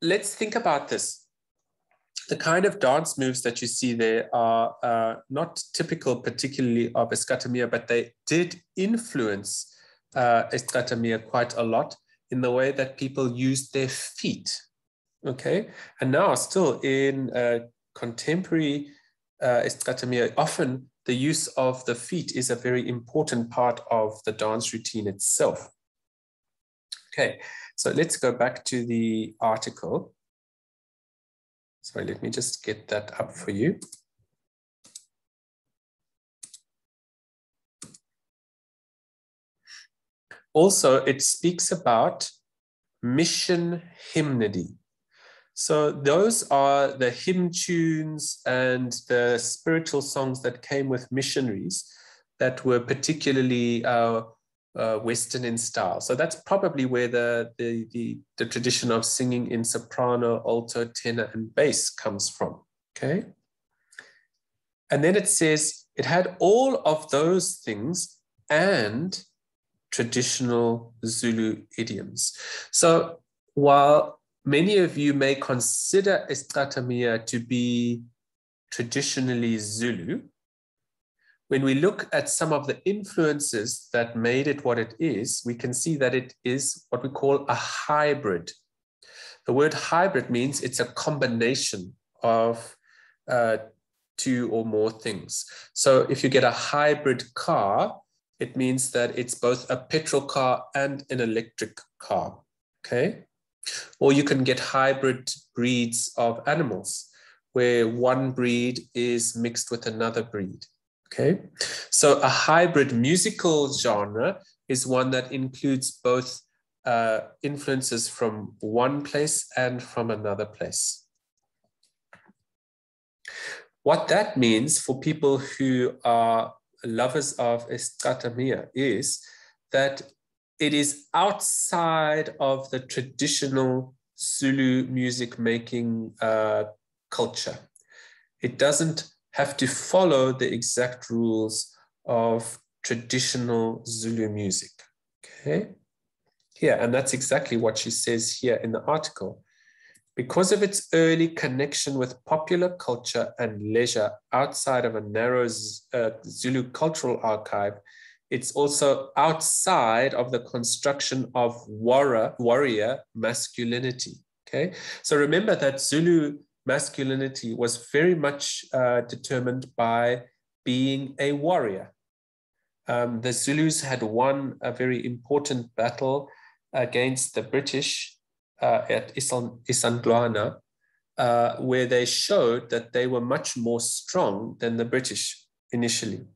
let's think about this. The kind of dance moves that you see there are uh, not typical, particularly of Isicathamiya, but they did influence uh, quite a lot in the way that people used their feet. Okay, and now still in uh, contemporary uh, often the use of the feet is a very important part of the dance routine itself. Okay, so let's go back to the article. Sorry, let me just get that up for you. Also, it speaks about mission hymnody. So those are the hymn tunes and the spiritual songs that came with missionaries that were particularly uh, uh, Western in style. So that's probably where the, the, the, the tradition of singing in soprano, alto, tenor, and bass comes from, okay? And then it says it had all of those things and traditional Zulu idioms. So while many of you may consider Isicathamiya to be traditionally Zulu, when we look at some of the influences that made it what it is, we can see that it is what we call a hybrid. The word hybrid means it's a combination of uh, two or more things. So if you get a hybrid car, it means that it's both a petrol car and an electric car, okay? Or you can get hybrid breeds of animals where one breed is mixed with another breed. Okay, so a hybrid musical genre is one that includes both uh, influences from one place and from another place. What that means for people who are lovers of Isicathamiya is that it is outside of the traditional Zulu music making uh, culture. It doesn't have to follow the exact rules of traditional Zulu music. Okay. Yeah, and that's exactly what she says here in the article. Because of its early connection with popular culture and leisure outside of a narrow uh, Zulu cultural archive, it's also outside of the construction of warrior, warrior masculinity. Okay, so remember that Zulu masculinity was very much uh, determined by being a warrior. Um, the Zulus had won a very important battle against the British uh, at Isandlwana, uh, where they showed that they were much more strong than the British initially.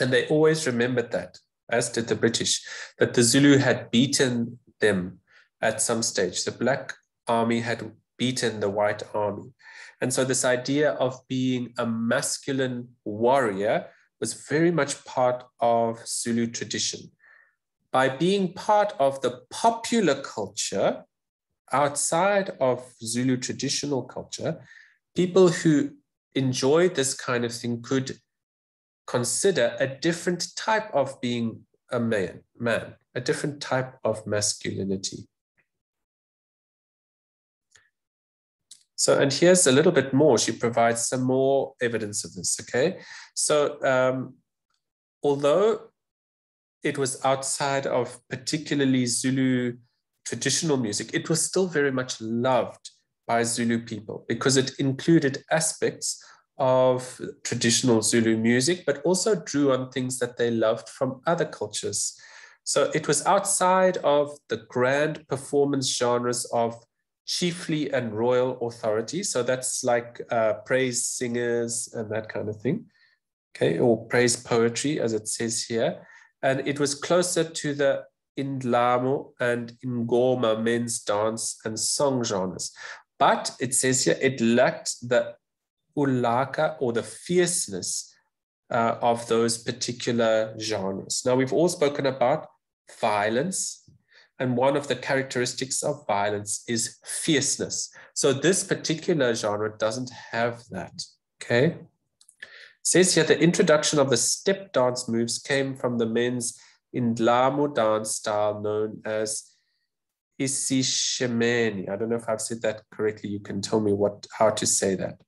And they always remembered that, as did the British, that the Zulu had beaten them at some stage. The Black Army had beaten the white army. And so, this idea of being a masculine warrior was very much part of Zulu tradition. By being part of the popular culture outside of Zulu traditional culture, people who enjoyed this kind of thing could consider a different type of being a man, man, a different type of masculinity. So, and here's a little bit more. She provides some more evidence of this, okay? So, um, although it was outside of particularly Zulu traditional music, it was still very much loved by Zulu people because it included aspects of traditional Zulu music, but also drew on things that they loved from other cultures. So it was outside of the grand performance genres of chiefly and royal authority. So that's like uh, praise singers and that kind of thing, okay, or praise poetry, as it says here. And it was closer to the Indlamu and Ingoma men's dance and song genres. But it says here it lacked the ulaka or the fierceness uh, of those particular genres. Now, we've all spoken about violence and one of the characteristics of violence is fierceness. So this particular genre doesn't have that. Okay. It says here the introduction of the step dance moves came from the men's Indlamu dance style known as Isishimeni. I don't know if I've said that correctly. You can tell me what how to say that.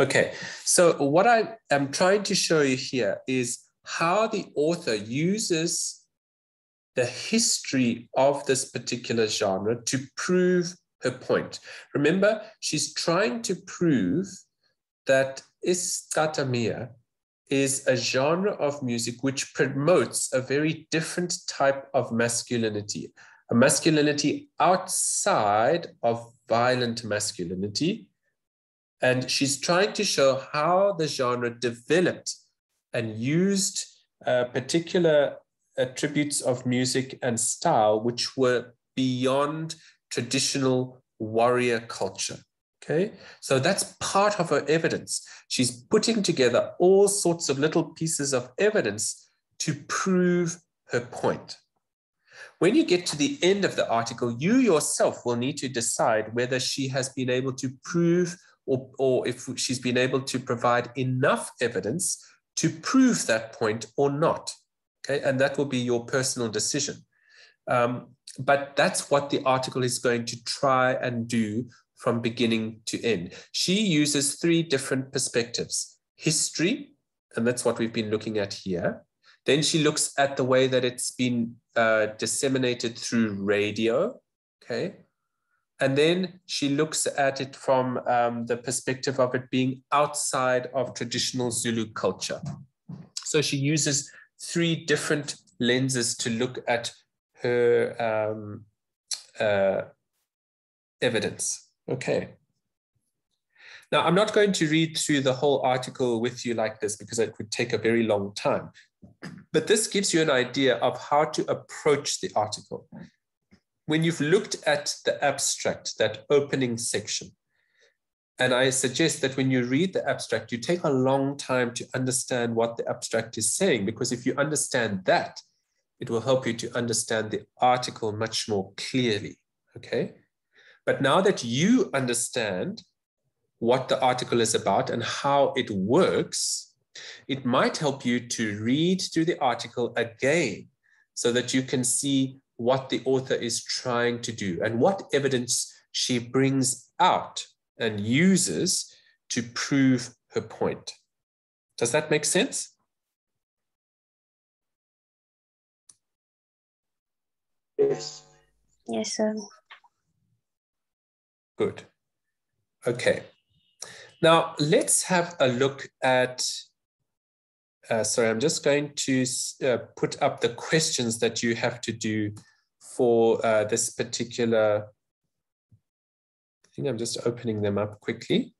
Okay, so what I am trying to show you here is how the author uses the history of this particular genre to prove her point. Remember, she's trying to prove that Isicathamiya is a genre of music which promotes a very different type of masculinity, a masculinity outside of violent masculinity. And she's trying to show how the genre developed and used uh, particular attributes of music and style which were beyond traditional warrior culture. Okay, so that's part of her evidence. She's putting together all sorts of little pieces of evidence to prove her point. When you get to the end of the article, you yourself will need to decide whether she has been able to prove or, or if she's been able to provide enough evidence to prove that point or not. Okay, and that will be your personal decision. Um, but that's what the article is going to try and do from beginning to end. She uses three different perspectives history, and that's what we've been looking at here. Then she looks at the way that it's been uh, disseminated through radio, okay? And then she looks at it from um, the perspective of it being outside of traditional Zulu culture. So she uses three different lenses to look at her um, uh, evidence. Okay. Now, I'm not going to read through the whole article with you like this because it would take a very long time. But this gives you an idea of how to approach the article. When you've looked at the abstract, that opening section, and I suggest that when you read the abstract, you take a long time to understand what the abstract is saying, because if you understand that, it will help you to understand the article much more clearly. Okay. But now that you understand what the article is about and how it works, it might help you to read through the article again so that you can see what the author is trying to do and what evidence she brings out and uses to prove her point. Does that make sense? Yes. Yes, sir. Good. Okay. Now let's have a look at, uh, sorry, I'm just going to uh, put up the questions that you have to do for uh, this particular, I think I'm just opening them up quickly.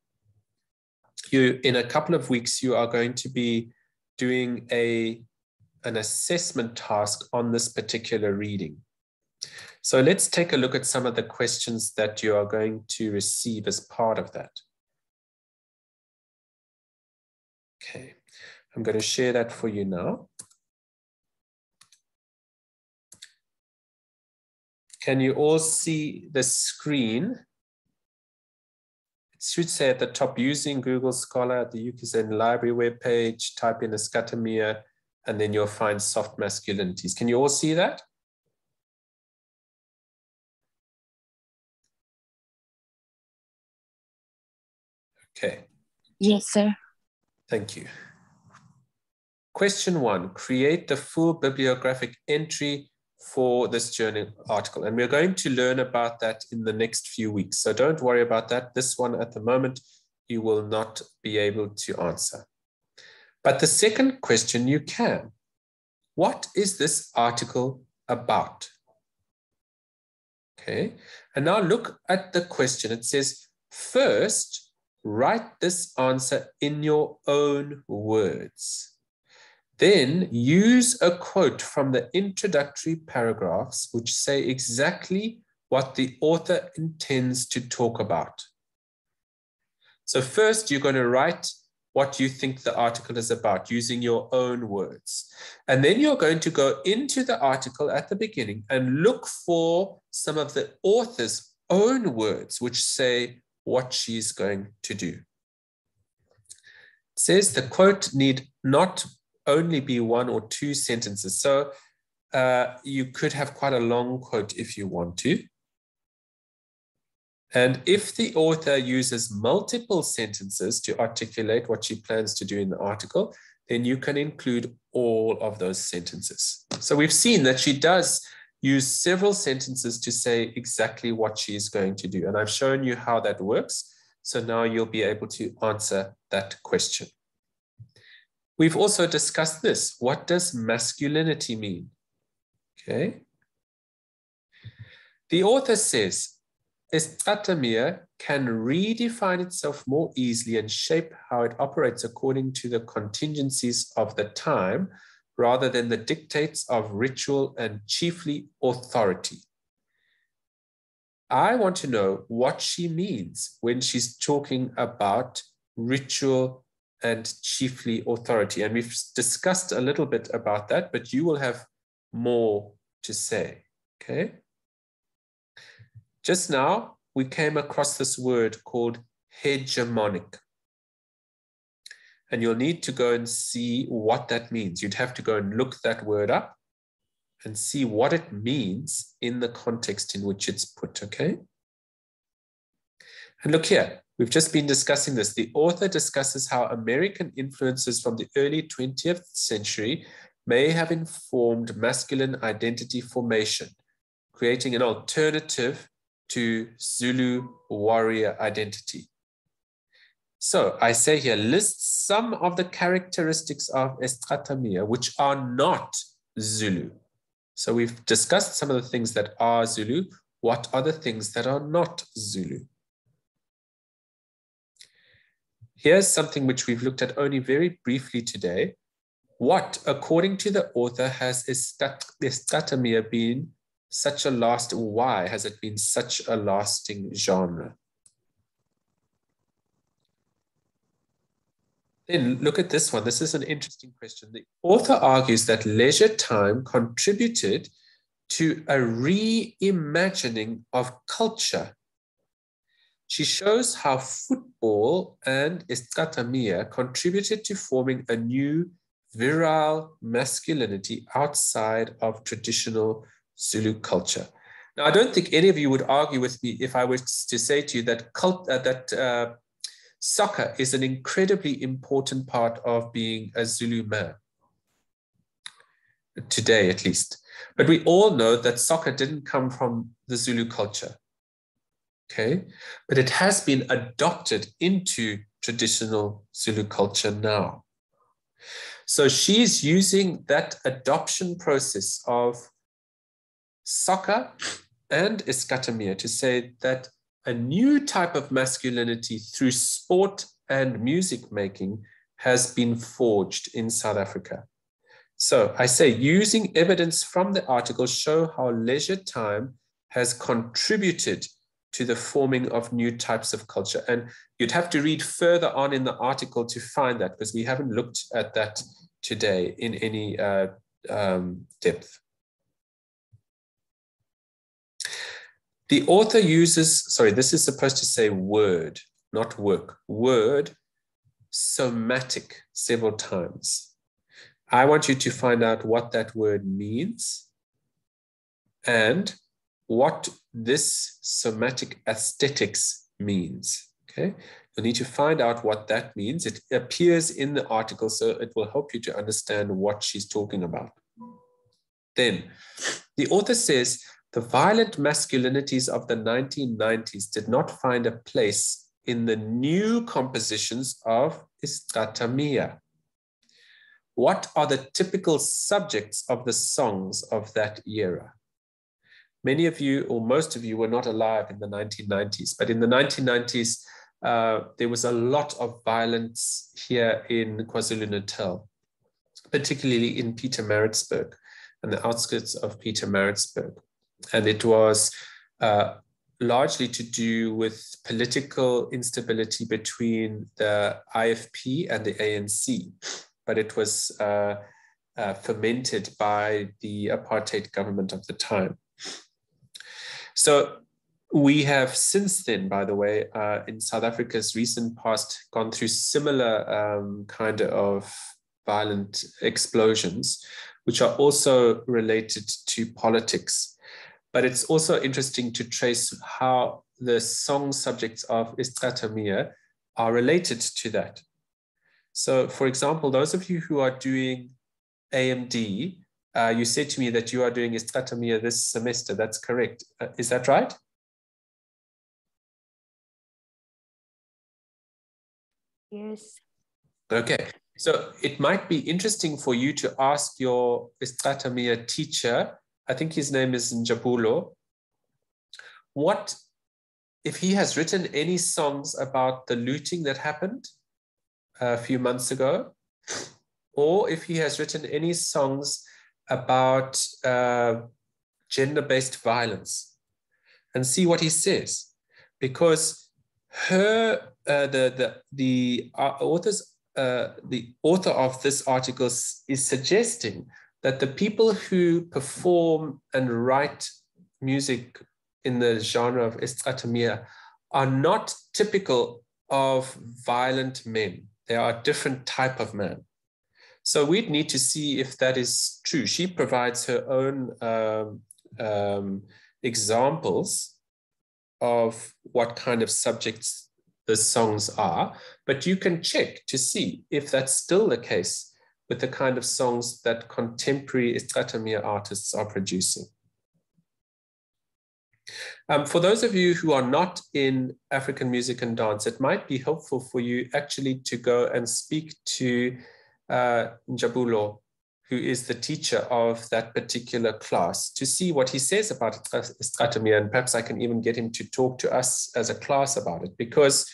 You, in a couple of weeks, you are going to be doing a, an assessment task on this particular reading. So let's take a look at some of the questions that you are going to receive as part of that. I'm going to share that for you now. Can you all see the screen? It should say at the top, using Google Scholar at the UKZN library webpage, type in Isicathamiya, and then you'll find soft masculinities. Can you all see that? Okay. Yes, sir. Thank you. Question one, create the full bibliographic entry for this journal article. And we're going to learn about that in the next few weeks. So don't worry about that. This one at the moment, you will not be able to answer. But the second question you can. What is this article about? Okay, and now look at the question. It says, first, write this answer in your own words. Then use a quote from the introductory paragraphs which say exactly what the author intends to talk about. So first you're going to write what you think the article is about using your own words. And then you're going to go into the article at the beginning and look for some of the author's own words which say what she's going to do. It says the quote need not only be one or two sentences. So uh, you could have quite a long quote if you want to. And if the author uses multiple sentences to articulate what she plans to do in the article, then you can include all of those sentences. So we've seen that she does use several sentences to say exactly what she is going to do. And I've shown you how that works. So now you'll be able to answer that question. We've also discussed this. What does masculinity mean? Okay. The author says, Isicathamiya can redefine itself more easily and shape how it operates according to the contingencies of the time rather than the dictates of ritual and chiefly authority. I want to know what she means when she's talking about ritual and chiefly authority. And we've discussed a little bit about that, but you will have more to say. Okay. Just now, we came across this word called hegemonic. And you'll need to go and see what that means. You'd have to go and look that word up and see what it means in the context in which it's put, okay? And look here, we've just been discussing this. The author discusses how American influences from the early 20th century may have informed masculine identity formation, creating an alternative to Zulu warrior identity. So I say here, list some of the characteristics of Isicathamiya which are not Zulu. So we've discussed some of the things that are Zulu. What are the things that are not Zulu? Here's something which we've looked at only very briefly today. What, according to the author, has Isicathamiya been such a last, why has it been such a lasting genre? Then look at this one. This is an interesting question. The author argues that leisure time contributed to a reimagining of culture. She shows how football and Isicathamiya contributed to forming a new virile masculinity outside of traditional Zulu culture. Now, I don't think any of you would argue with me if I was to say to you that cult, uh, that uh, soccer is an incredibly important part of being a Zulu man, today at least. But we all know that soccer didn't come from the Zulu culture. Okay, but it has been adopted into traditional Zulu culture now. So she's using that adoption process of soccer and Isicathamiya to say that a new type of masculinity through sport and music making has been forged in South Africa. So I say using evidence from the article show how leisure time has contributed to the forming of new types of culture. And you'd have to read further on in the article to find that because we haven't looked at that today in any uh, um, depth. The author uses, sorry, this is supposed to say word, not work, word, somatic several times. I want you to find out what that word means and what this somatic aesthetics means. Okay, you'll need to find out what that means. It appears in the article, so it will help you to understand what she's talking about. Then the author says the violent masculinities of the 1990s did not find a place in the new compositions of Isicathamiya. What are the typical subjects of the songs of that era? Many of you, or most of you, were not alive in the 1990s, but in the 1990s, uh, there was a lot of violence here in KwaZulu Natal, particularly in Peter Pietermaritzburg and the outskirts of Peter Pietermaritzburg and it was uh, largely to do with political instability between the IFP and the ANC, but it was uh, uh, fermented by the apartheid government of the time. So we have since then, by the way, uh, in South Africa's recent past, gone through similar um, kind of violent explosions, which are also related to politics. But it's also interesting to trace how the song subjects of Isicathamiya are related to that. So, for example, those of you who are doing AMD, uh, you said to me that you are doing Isicathamiya this semester. That's correct. Uh, is that right? Yes. Okay. So it might be interesting for you to ask your Isicathamiya teacher I think his name is Njabulo. what if he has written any songs about the looting that happened a few months ago, or if he has written any songs about uh, gender-based violence, and see what he says, because her uh, the the the uh, authors uh, the author of this article is suggesting that the people who perform and write music in the genre of Isicathamiya are not typical of violent men. They are a different type of man. So we'd need to see if that is true. She provides her own um, um, examples of what kind of subjects the songs are, but you can check to see if that's still the case with the kind of songs that contemporary Isicathamiya artists are producing. Um, for those of you who are not in African music and dance, it might be helpful for you actually to go and speak to uh, Njabulo, who is the teacher of that particular class, to see what he says about Isicathamiya. And perhaps I can even get him to talk to us as a class about it, because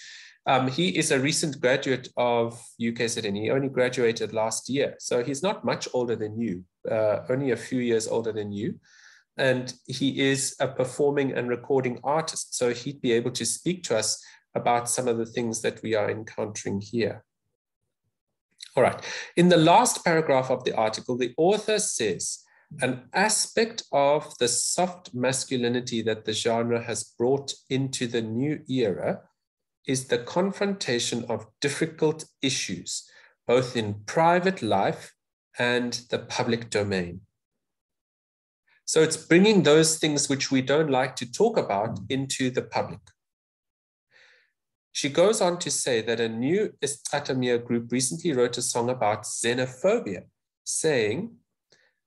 um, he is a recent graduate of UKZN. He only graduated last year. So he's not much older than you, uh, only a few years older than you and he is a performing and recording artist. So he'd be able to speak to us about some of the things that we are encountering here. All right, in the last paragraph of the article, the author says, an aspect of the soft masculinity that the genre has brought into the new era is the confrontation of difficult issues, both in private life and the public domain. So it's bringing those things which we don't like to talk about into the public. She goes on to say that a new Isicathamiya group recently wrote a song about xenophobia, saying,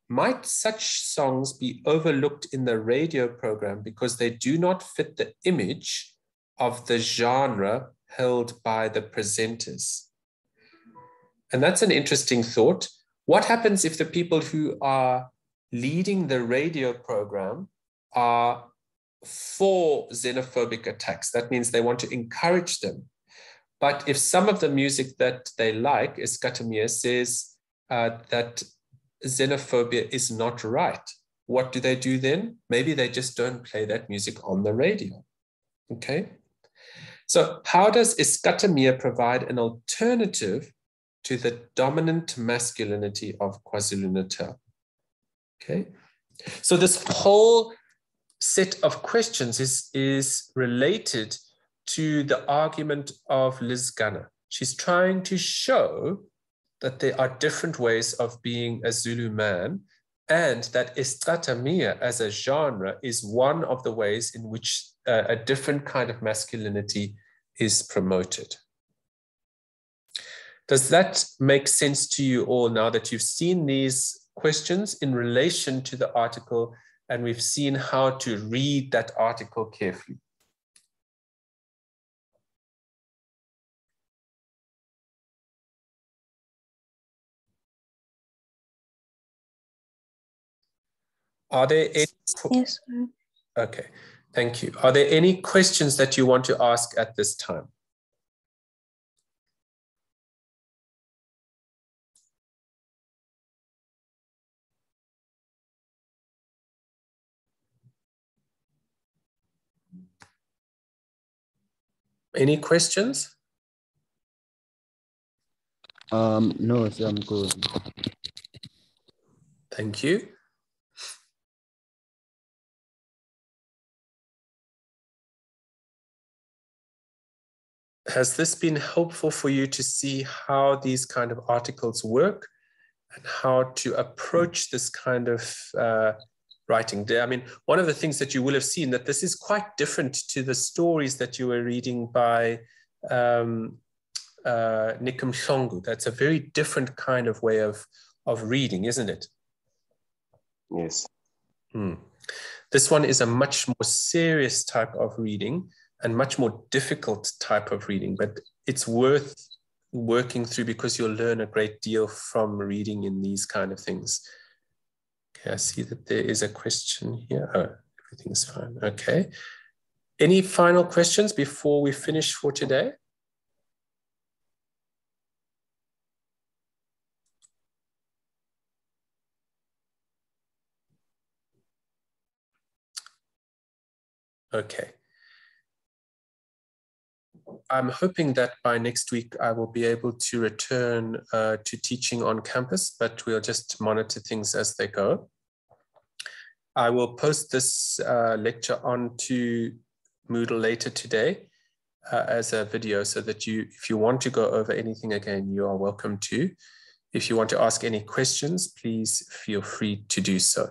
might such songs be overlooked in the radio program because they do not fit the image of the genre held by the presenters? And that's an interesting thought. What happens if the people who are leading the radio program are for xenophobic attacks. That means they want to encourage them. But if some of the music that they like, Isicathamiya says uh, that xenophobia is not right, what do they do then? Maybe they just don't play that music on the radio. Okay. So, how does Isicathamiya provide an alternative to the dominant masculinity of KwaZulu Natal? Okay, so this whole set of questions is, is related to the argument of Liz Gunner. She's trying to show that there are different ways of being a Zulu man and that Isicathamiya as a genre is one of the ways in which uh, a different kind of masculinity is promoted. Does that make sense to you all now that you've seen these questions in relation to the article, and we've seen how to read that article carefully. Are there any? Yes. Sir. Okay, thank you. Are there any questions that you want to ask at this time? Any questions? Um, no, I'm good. Thank you. Has this been helpful for you to see how these kind of articles work and how to approach this kind of uh, writing. I mean, one of the things that you will have seen that this is quite different to the stories that you were reading by um, uh, Nikum Shongu. That's a very different kind of way of, of reading, isn't it? Yes. Hmm. This one is a much more serious type of reading and much more difficult type of reading, but it's worth working through because you'll learn a great deal from reading in these kind of things. Okay, I see that there is a question here. Oh, everything's fine. Okay. Any final questions before we finish for today? Okay. I'm hoping that by next week I will be able to return uh, to teaching on campus, but we'll just monitor things as they go. I will post this uh, lecture onto Moodle later today uh, as a video so that you, if you want to go over anything again, you are welcome to. If you want to ask any questions, please feel free to do so.